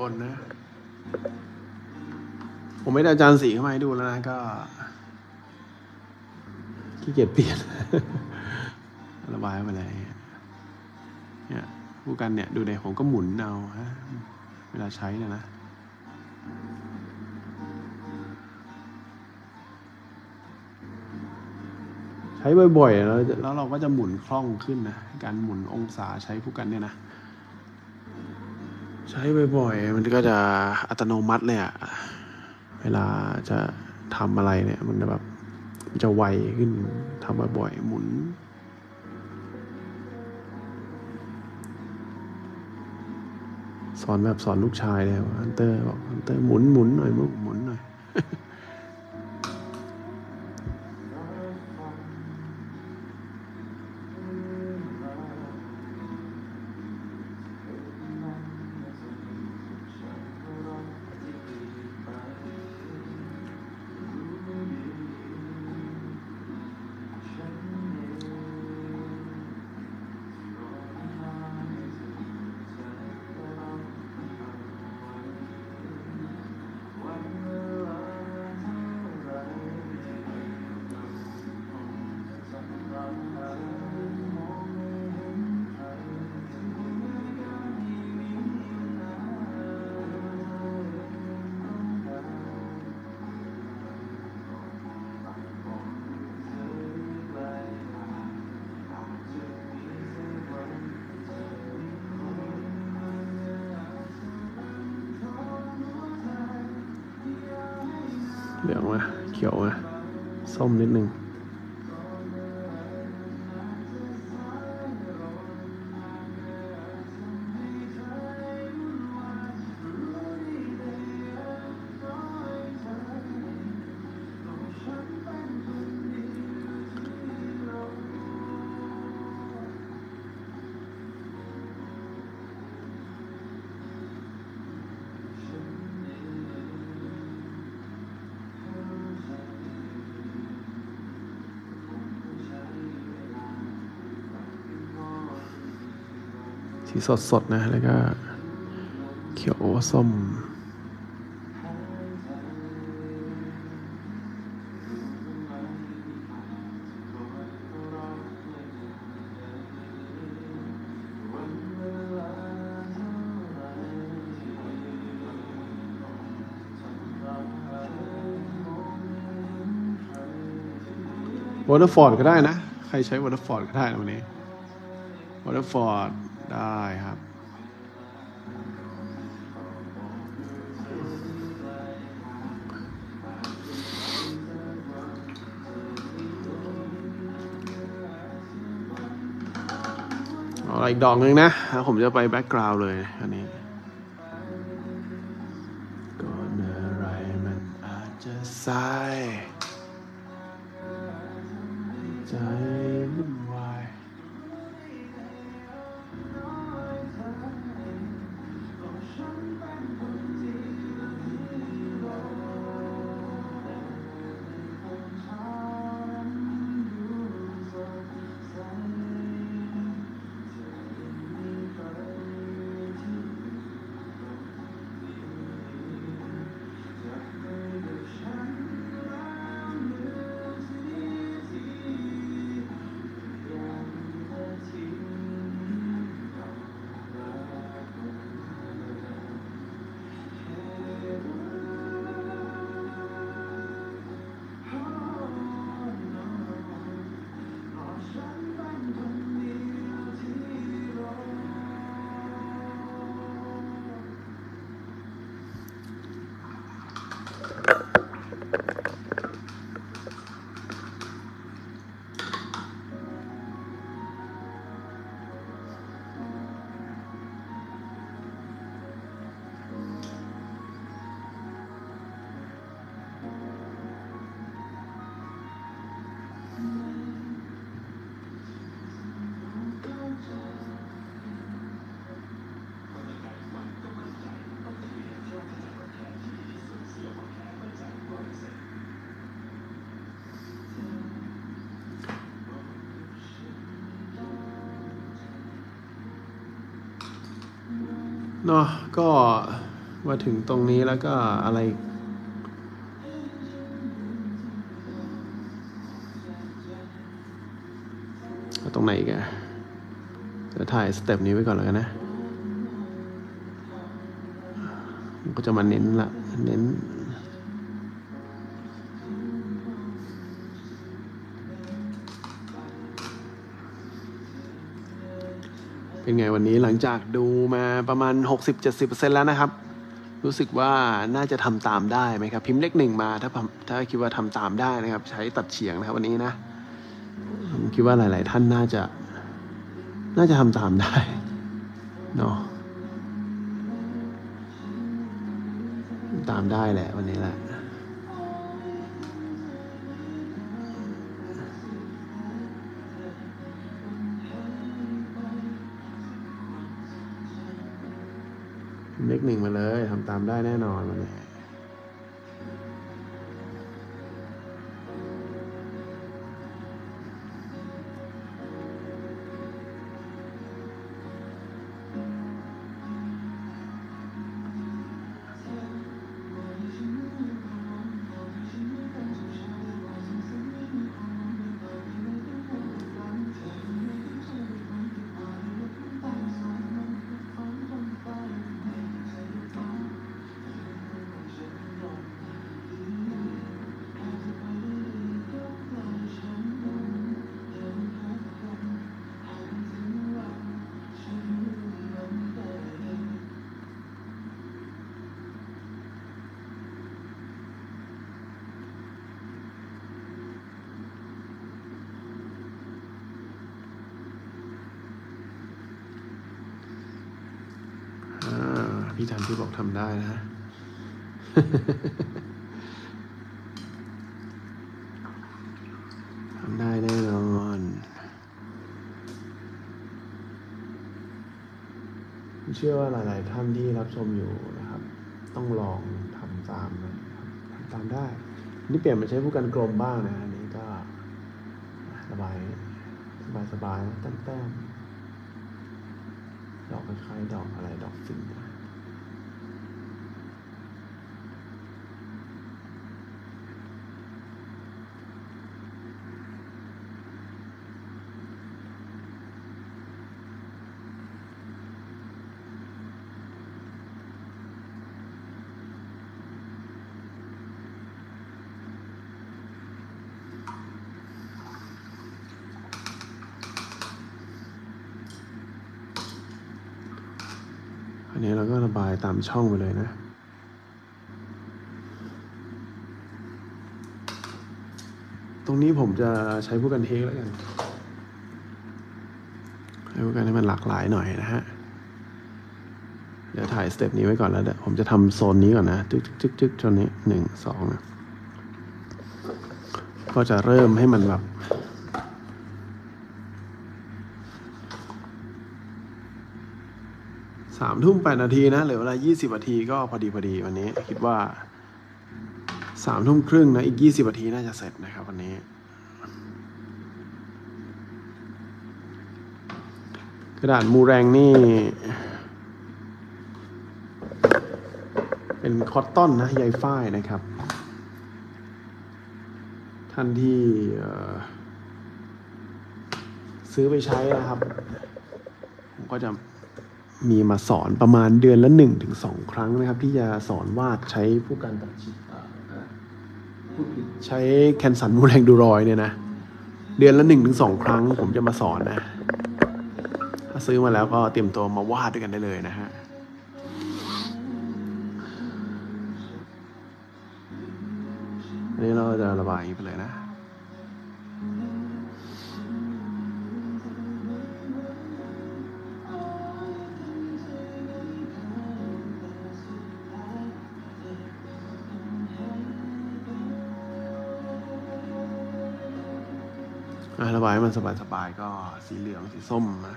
บนนะ ผมไม่ได้อาจารย์สีเข้ามาให้ดูแล้วนะก็ขี้เกียจเปลี่ยน ระบายมาเลยเนี่ยผู้กันเนี่ย ดูเด็ผมก็หมุนเอาฮะเวลาใช้นะนะใช้บ่อยๆแล้วแล้วเราก็จะหมุนคล่องขึ้นนะ การหมุนองศาใช้พู่กันเนี่ยนะ ใช้บ่อยๆ มันก็จะอัตโนมัติเลยอะเวลาจะทำอะไรเนี่ย มันจะแบบจะไวขึ้นทำบ่อยๆ หมุน สอนแบบสอนลูกชายเลยว่าฮันเตอร์บอกฮันเตอร์หมุนหมุนหน่อยหมุน สดสดๆนะ แล้วก็เขียวส้มวอเตอร์ฟอร์ดก็ได้นะ ใครใช้ Waterford ก็ได้นะวันนี้ Waterford ได้ครับเอาอีกดอกหนึ่งนะแล้วผมจะไป background เลยอันนี้ก่อนอะไรมันอาจจะสายใจ มาถึงตรงนี้แล้วก็อะไร ตรงไหนกันจะถ่ายสเต็ปนี้ไว้ก่อนแล้วกันนะก็จะมาเน้นละเน้นเป็นไงวันนี้หลังจากดูมาประมาณ 60-70%แล้วนะครับ รู้สึกว่าน่าจะทำตามได้ไหมครับ พิมพ์เลขหนึ่งมาถ้าถ้าคิดว่าทำตามได้นะครับ ใช้ตัดเฉียงนะครับวันนี้นะผมคิดว่าหลาย ๆ ท่านน่าจะ น่าจะทำตามได้เนาะตามได้แหละวันนี้แหละามได้แน่นอนวันนี้ พี่ทันที่บอกทำได้นะ ทำได้แน่นอนเชื่อว่าหลาย ๆ ท่านที่รับชมอยู่นะครับ ต้องลองทำตามนะครับทำตามได้ นี่เปลี่ยนมาใช้ผู้กันกลมบ้างนะอันนี้ก็สบายสบายสบายแต้มๆดอกคล้ายๆดอกอะไรดอกฟินนะ อันนี้เราก็ระบามช่องไปเลยนะตรงนี้ผมจะใช้ผู้กันเทคแล้วกันใช้ผู้กันให้มันหลากหลายหน่อยนะฮะ เดี๋ยวถ่ายสเต็ปนี้ไว้ก่อนแล้วเดี๋ยวผมจะทำโซนนี้ก่อนนะจึ๊กจึ๊กจึ๊กจนนี้หนึ่งสองนะก็จะเริ่มให้มันแบบ สามทุ่มแปดนาทีนะเหลือเวลายี่สิบนาทีก็พอดีพอดีวันนี้ คิดว่าสามทุ่มครึ่งนะอีกยี่สิบนาทีน่าจะเสร็จนะครับวันนี้กระดาษมูแรงนี่ เป็นคอตตอนนะใยฝ้ายนะครับ ท่านที่ซื้อไปใช้นะครับ ผมก็จะ มีมาสอนประมาณเดือนละหนึ่งถึงสองครั้งนะครับ ที่จะสอนวาดใช้ผู้การตัดชิดใช้แคนสันมูแรงดูรอยเนี่ยนะ เดือนละหนึ่งถึงสองครั้งผมจะมาสอนนะ ถ้าซื้อมาแล้วก็เตรียมตัวมาวาดด้วยกันได้เลยนะฮะอันนี้เราจะระบายไปเลยนะ ระบายมันสบายๆก็สีเหลืองสีส้มนะ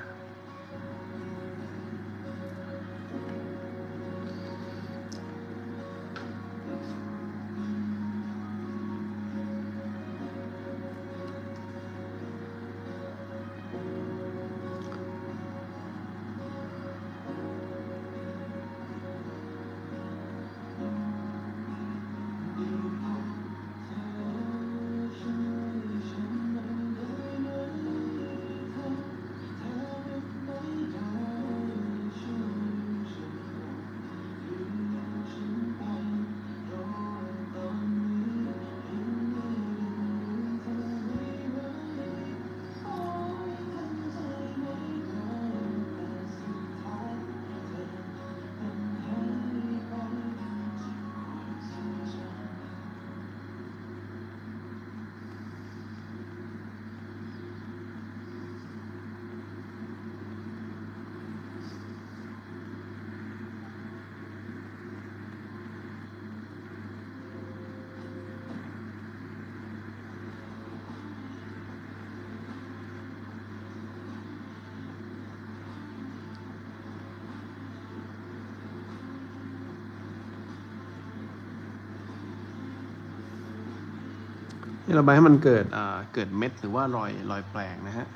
ระบายให้มันเกิดเกิดเม็ดหรือว่ารอยรอยแปลงนะฮะ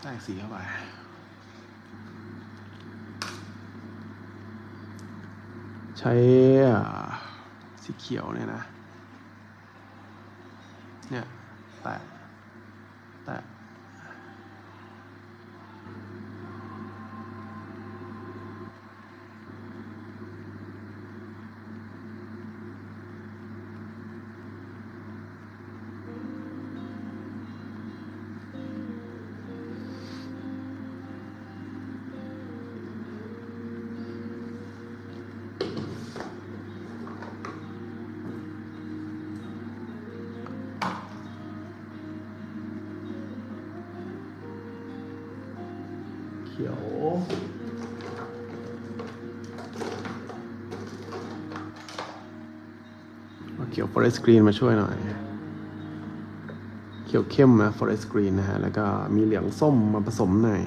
แทรกสีเข้าไปใช้สีเขียวเนี่ยนะเนี่ย forest green มาช่วยหน่อย เขียวเข้มนะ forest green นะฮะ แล้วก็มีเหลืองส้มมาผสมหน่อย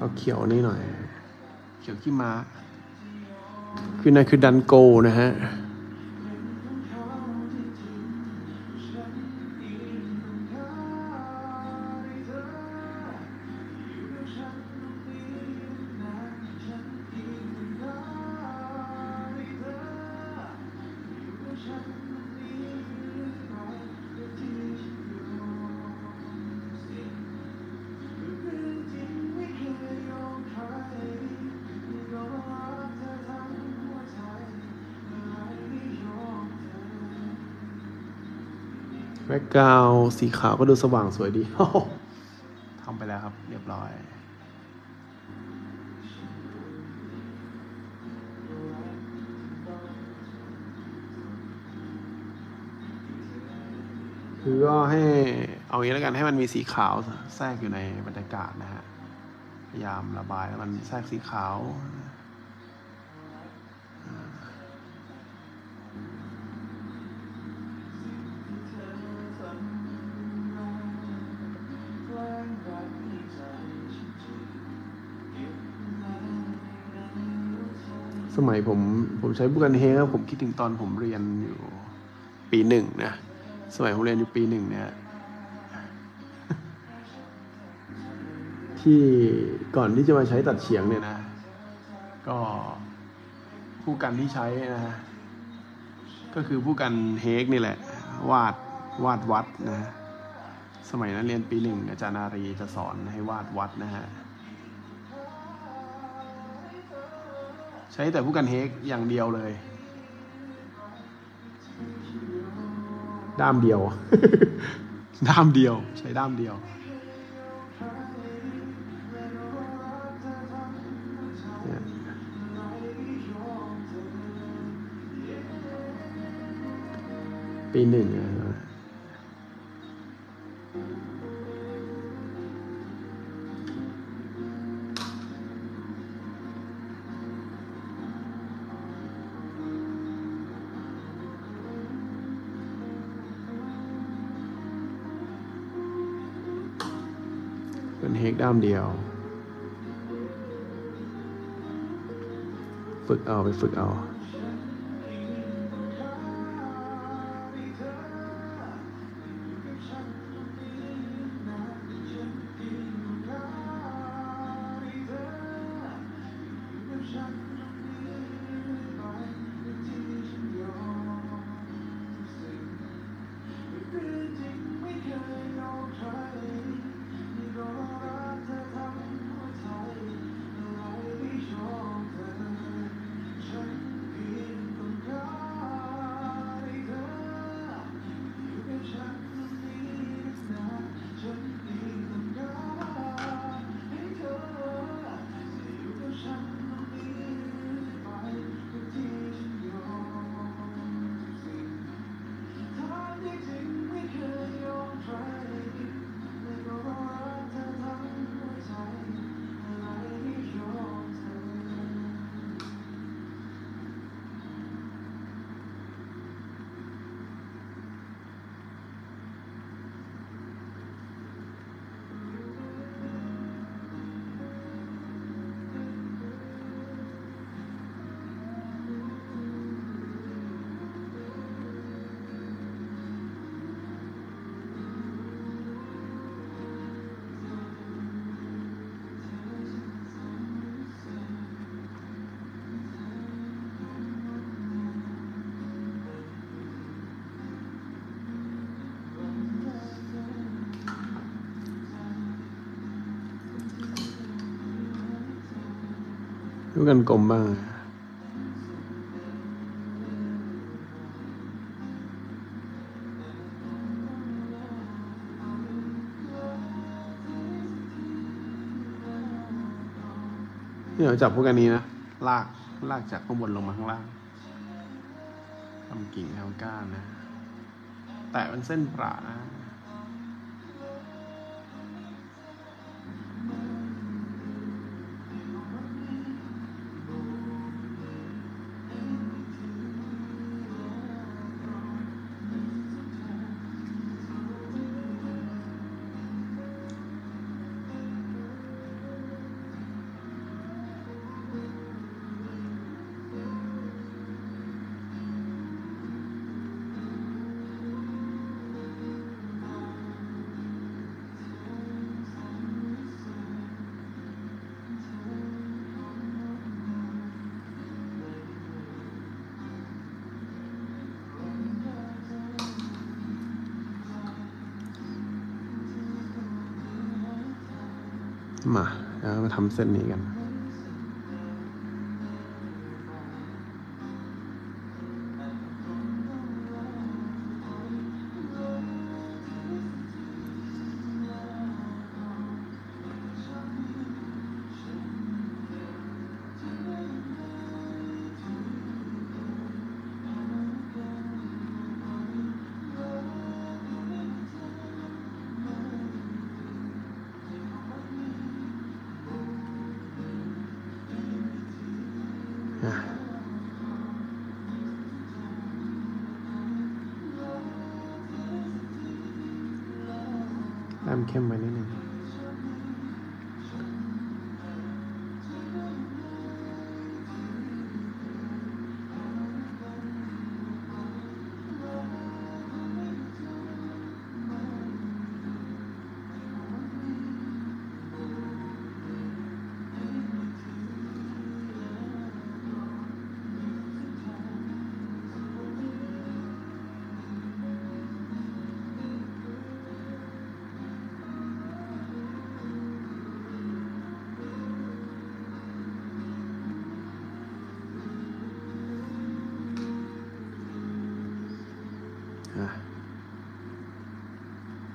เอาเขียวนี่หน่อย เขียวขี้ม้า คือนั่นคือดันโกนะฮะ กกราวสีขาวก็ดูสว่างสวยดีทำไปแล้วครับ เรียบร้อยคือก็ให้เอางี้แล้วกันให้มันมีสีขาวแทรกอยู่ในบรรยากาศนะฮะ พยายามระบายให้มันแทรกสีขาว สมัยผมผมใช้บุกันเฮครับผมคิดถึงตอนผมเรียนอยู่ปีหนึ่งนะสมัยผมเรียนอยู่ปีหนึ่งเนี่ยที่ก่อนที่จะมาใช้ตัดเฉียงเนี่ยนะ ก็ผู้กันที่ใช้นะก็คือผู้กันเฮกนี่แหละ วาดวาดวัดนะฮะสมัยนั้นเรียนปีหนึ่งอาจารย์นารีจะสอนให้วาดวัดนะฮะ ใช้แต่ผู้กันเฮกอย่างเดียวเลย ด้ามเดียว ด้ามเดียว ใช้ด้ามเดียวเนี่ยปีหนึ่งอะามเดียว ฝึกเอาไปฝึกเอา ดูกันกลมบ้างนี่เราจับพวกอันนี้นะ ลาก ลากจากข้างบนลงมาข้างล่างทำกิ่งทำก้านนะ แตะเป็นเส้นประนะ แล้วมาทำเส้นนี้กัน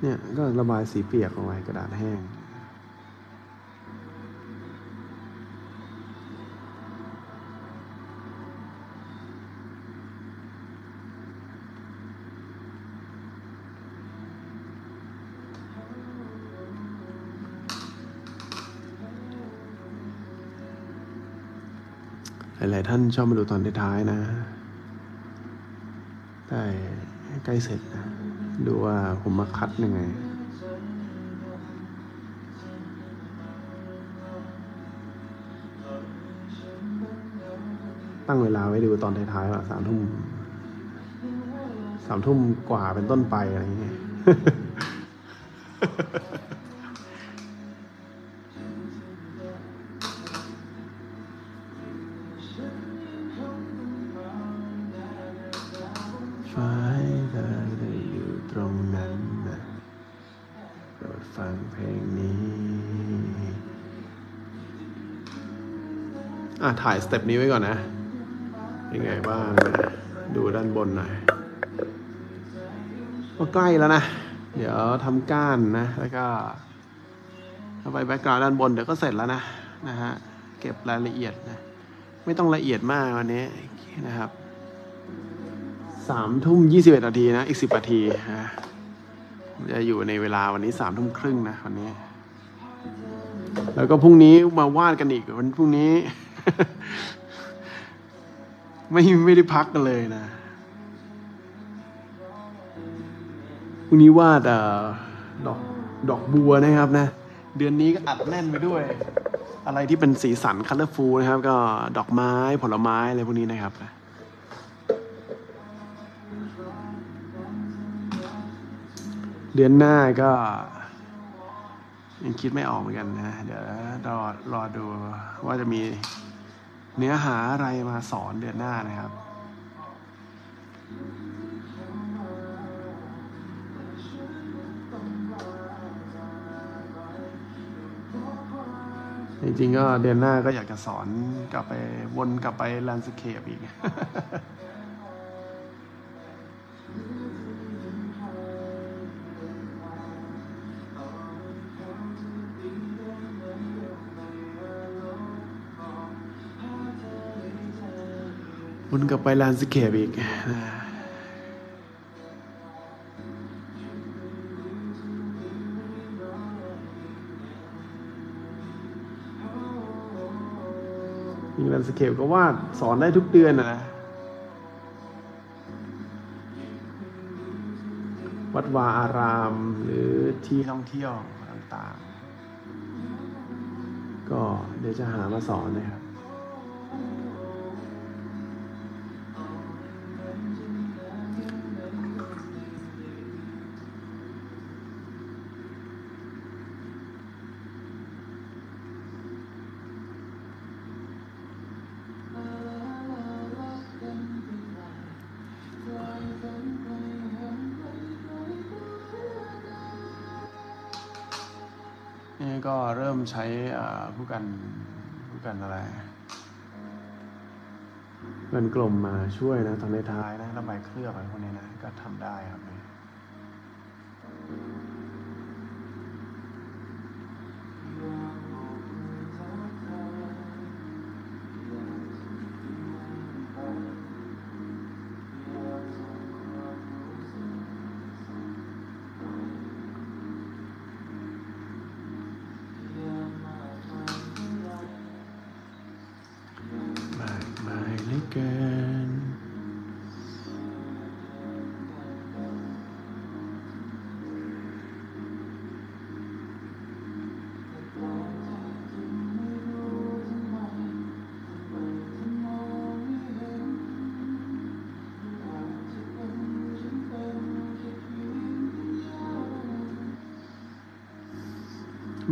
เนี่ยก็ระบายสีเปียกเอาไว้กระดาษแห้ง หลาย ๆ ท่านชอบมาดูตอนท้ายๆนะใกล้ใกล้เสร็จนะ ดูว่าผมมาคัดยังไง ตั้งเวลาไว้ดูตอนท้ายๆว่าสามทุ่มสามทุ่มกว่าเป็นต้นไปอะไรอย่างเงี้ย ถ่าย step นี้ไว้ก่อนนะยังไงบ้างนะดูด้านบนหน่อยก็ใกล้แล้วนะ เดี๋ยวทำก้านนะ แล้วก็เอาไป background ด้านบนเดี๋ยวก็เสร็จแล้วนะนะฮะเก็บรายละเอียดนะ ไม่ต้องละเอียดมากวันนี้นะครับสามทุ่มยี่สิบเอ็ดนาทีนะ อีกสิบนาทีนะจะอยู่ในเวลาวันนี้สามทุ่มครึ่งนะวันนี้ แล้วก็พรุ่งนี้มาวาดกันอีกวันพรุ่งนี้ ไม่ไม่ได้พักกันเลยนะพรุ่งนี้วาดเอ่อดอกดอกบัวนะครับนะ เดือนนี้ก็อัดแน่นไปด้วย อะไรที่เป็นสีสัน colorful นะครับ ก็ดอกไม้ผลไม้อะไรพวกนี้นะครับเดือนหน้าก็ยังคิดไม่ออกเหมือนกันนะ เดี๋ยวรอรอดูว่าจะมี เนื้อหาอะไรมาสอนเดือนหน้านะครับ จริงๆก็เดือนหน้าก็อยากจะสอนกลับไปวนกลับไปแลนด์สเคปอีก วนกลับไปแลนสเคปอีกยิงแลนสเคปก็วาดสอนได้ทุกเดือนนะวัดวาอารามหรือที่ท่องเที่ยวต่างๆ ก็เดี๋ยวจะหามาสอนนะครับ ใช้ผู้กันผู้กันอะไรเงินกลมมาช่วยนะตอนในท้ายนะระบายเคลือบอะไรพวกนี้นะก็ทำได้ครับ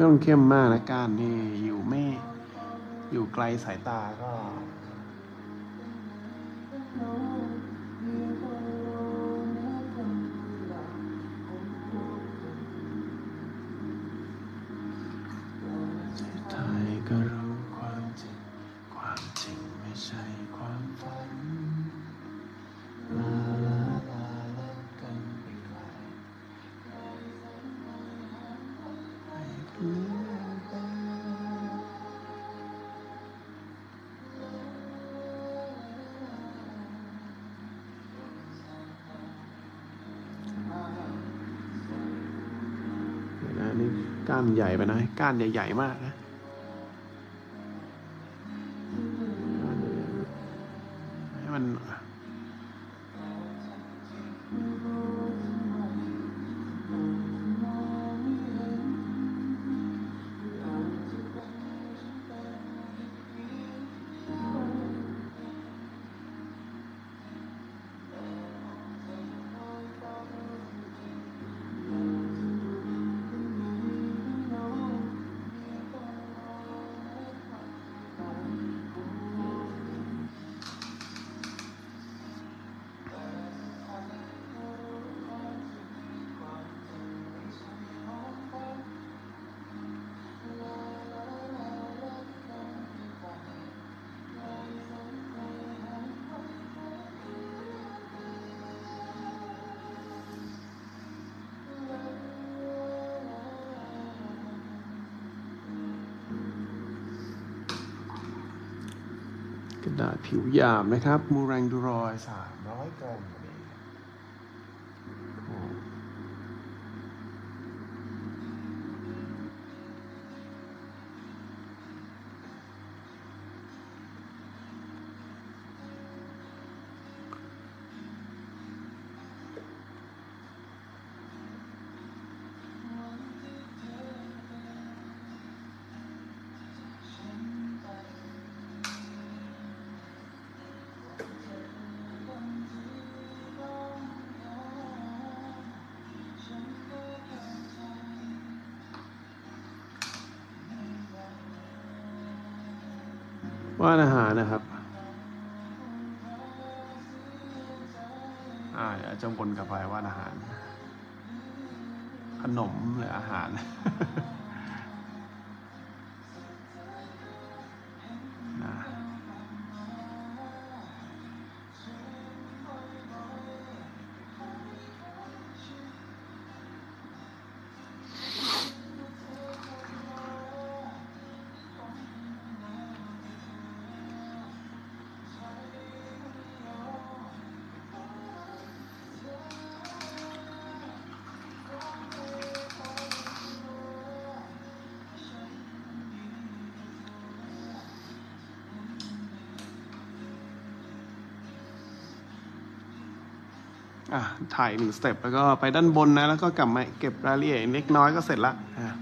ต้องเข้มมากนะก้านนี่อยู่ไม่อยู่ไกลสายตาก็ ใหญ่ไปนะก้านใหญ่ๆมาก กระดาษผิวหยาบนะครับ มูแรงดูรอยสาย ถ่ายหนึ่งสเต็ปแล้วก็ไปด้านบนนะ แล้วก็กลับมาเก็บรายละเอียดเล็กน้อยก็เสร็จละอะ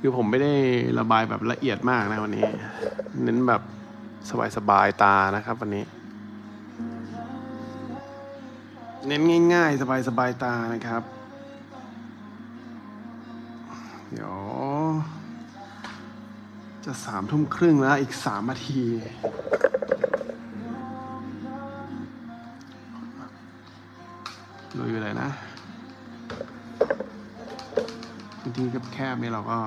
คือผมไม่ได้ระบายแบบละเอียดมากนะวันนี้ เน้นแบบสบายๆตานะครับวันนี้ เน้นง่าย ๆ สบายๆตานะครับ เดี๋ยว จะสามทุ่มครึ่งแล้วอีกสามนาที ที่แคบๆนี่เราก็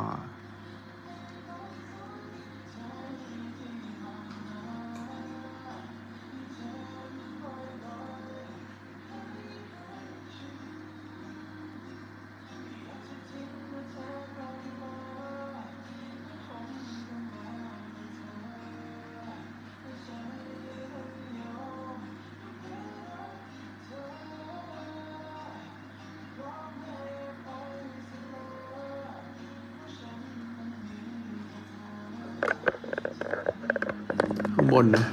ข้างบนนะ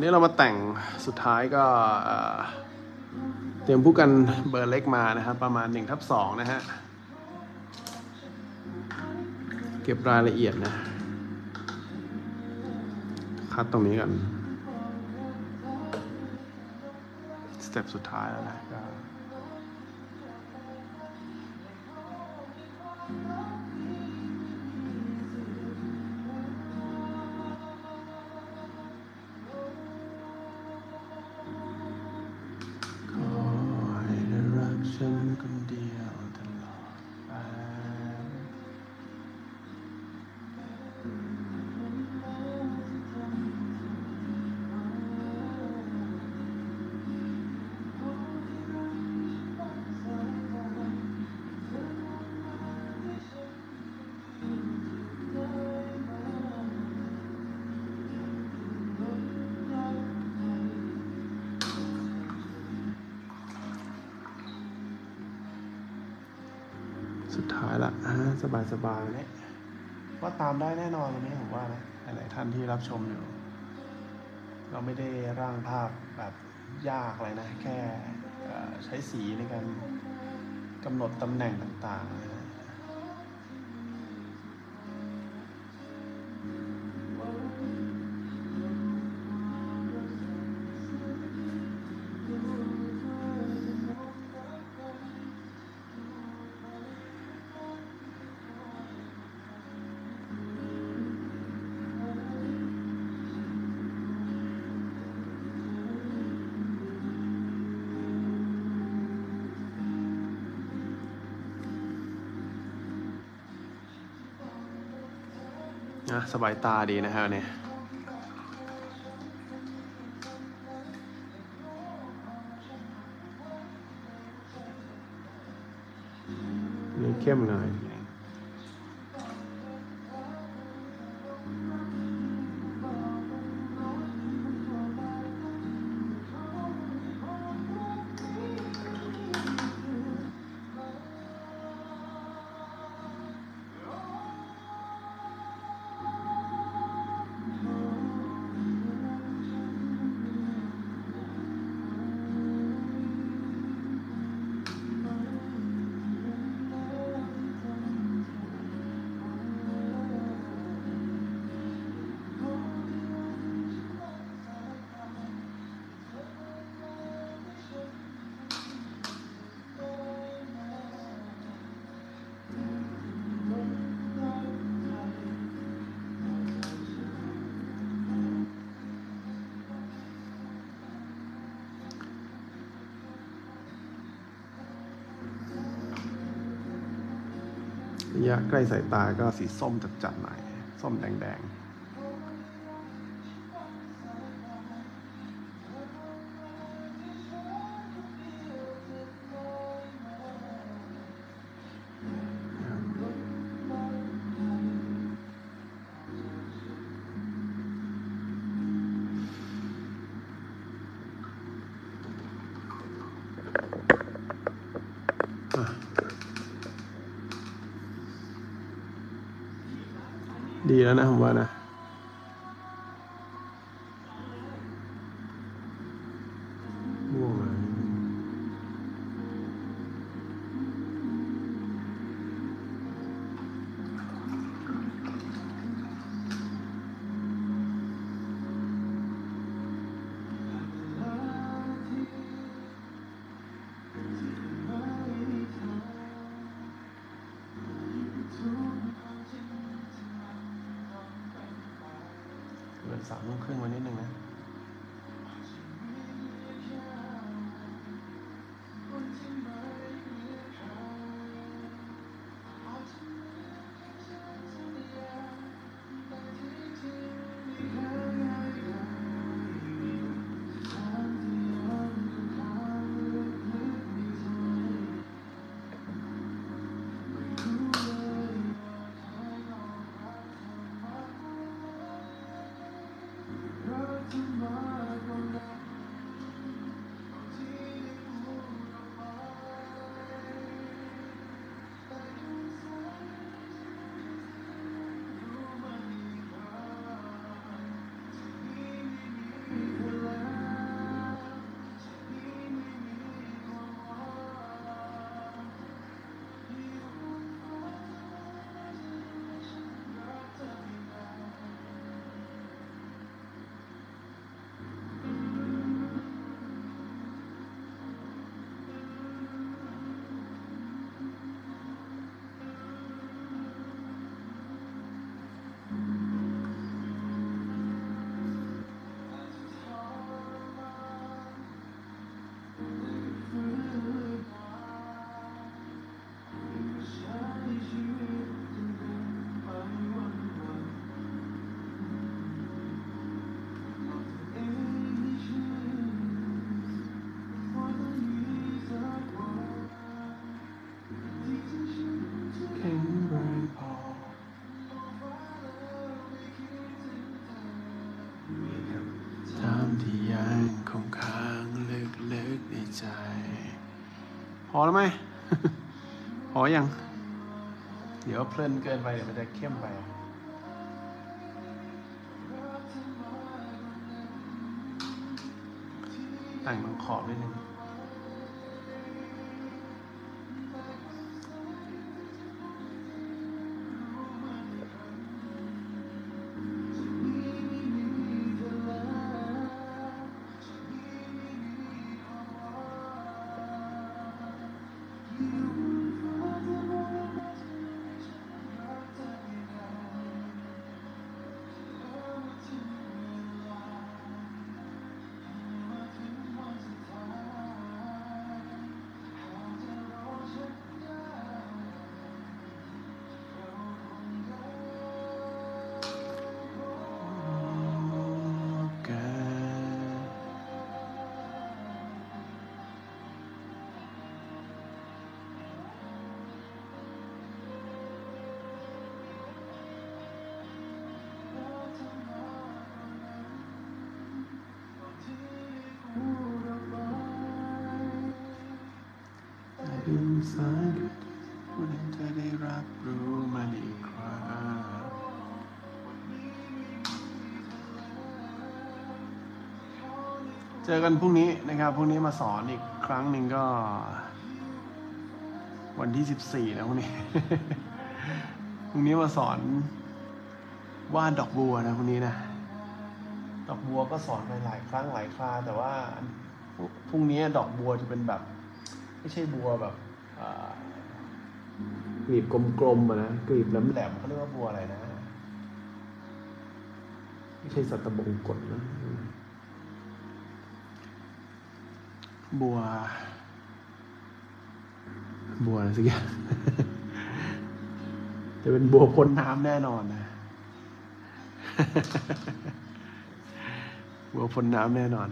วันนี้เรามาแต่งสุดท้ายก็เตรียมผู้กันเบอร์เล็กมานะครับ ประมาณ1ทับ2นะฮะ เก็บรายละเอียดนะ คัดตรงนี้ก่อน สเต็ปสุดท้ายแล้วนะ ตำแหน่งต่าง นะสบายตาดีนะฮะเนี่ยนี่เข้มหน่อย ใกล้สายตาก็สีส้มจัดๆหน่อย ส้มแดง ดีแพอแล้วไหมพอยัง เดี๋ยวเพลินเกินไปเดี๋ยวมันจะเข้มไปแต่งตรงขอบนิดนึง จอกันพรุ่งนี้นะครับพรุ่งนี้มาสอนอีกครั้งหนึ่งก็ วันที่สิบสี่นะพรุ่งนี้พรุ่งนี้มาสอนวาดดอกบัวนะพรุ่งนี้นะดอกบัวก็สอนไปหลายครั้งหลายคราแต่ว่าพรุ่งนี้ดอกบัวจะเป็นแบบ ไม่ใช่บัวแบบอ่ากลีบกลมๆอะนะกลีบแหลมๆเขาเรียกว่าบัวอะไรนะ ไม่ใช่สัตบงกฎนะ บัว บัวอะไรสักอย่างจะเป็นบัวพ้นน้ำแน่นอนนะ บัวพ้นน้ำแน่นอน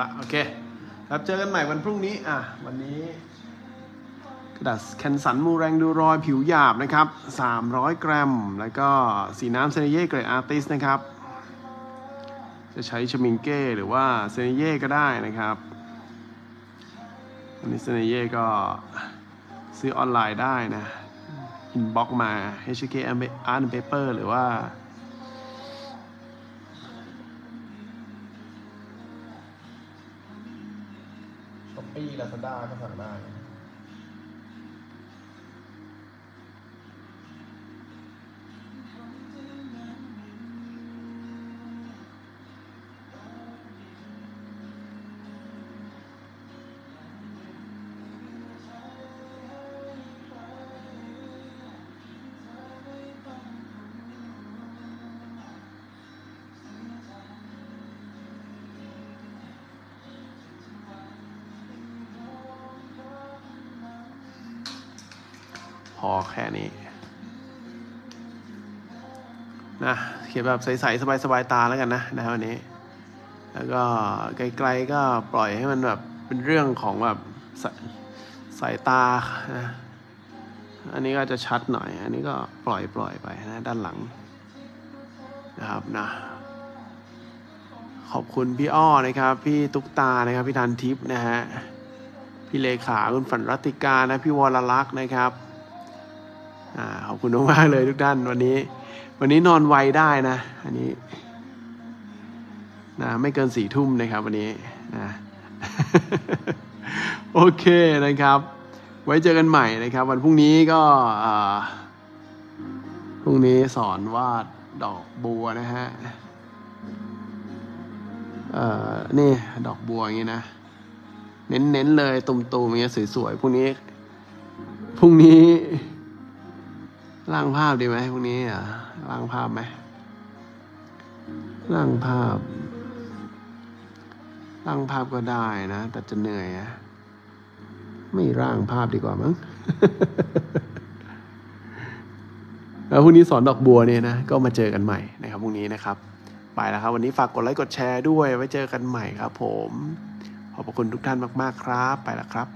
ละโอเคครับเจอกันใหม่วันพรุ่งนี้อะวันนี้กระดาษ Canson Moulin du Roy ผิวหยาบนะครับ 300 กรัม แล้วก็สีน้ำ Sennelier เกรด artist นะครับ จะใช้ Schmincke หรือว่า Sennelier ก็ได้นะครับอันนี้ Sennelier ก็ซื้อออนไลน์ได้นะ inbox มา HK Art Paper หรือว่า ปี้ลาซาด้าก็สั่งได้ ขียนแบบใสๆสบายๆตาแล้วกันนะนะวันนี้ แล้วก็ไกลๆก็ปล่อยให้มันแบบเป็นเรื่องของแบบสสายตานะอันนี้ก็จะชัดหน่อย อันนี้ก็ปล่อยปล่อยไปนะด้านหลังนะครับนะขอบคุณพี่อ้อนะครับ พี่ตุ๊กตานะครับ พี่ทันทิพย์นะฮะพี่เลขาคุณฝันรัติกานะพี่วรลักษณ์นะครับอ่าขอบคุณมากเลยทุกท่านวันนี้ วันนี้นอนไวได้นะ อันนี้นะไม่เกินสี่ทุ่มนะครับวันนี้นะโอเคนะครับ ไว้เจอกันใหม่นะครับ วันพรุ่งนี้ก็พรุ่งนี้สอนวาดดอกบัวนะฮะเอ่อนี่ดอกบัวอย่างงี้นะ เน้นๆเลยตุ่มๆอย่างเงี้ยสวยๆพรุ่งนี้พรุ่งนี้ร่างภาพดีไหมพวกนี้อะ ร่างภาพไหมร่างภาพร่างภาพก็ได้นะ แต่จะเหนื่อยอะไม่ร่างภาพดีกว่ามั้งแล้วพรุ่งนี้สอนดอกบัวเนี่ยนะ ก็มาเจอกันใหม่นะครับพรุ่งนี้นะครับ ไปแล้วครับ วันนี้ฝากกดไลค์กดแชร์ด้วย ไว้เจอกันใหม่ครับผม ขอบพระคุณทุกท่านมาก ๆ ครับ ไปแล้วครับ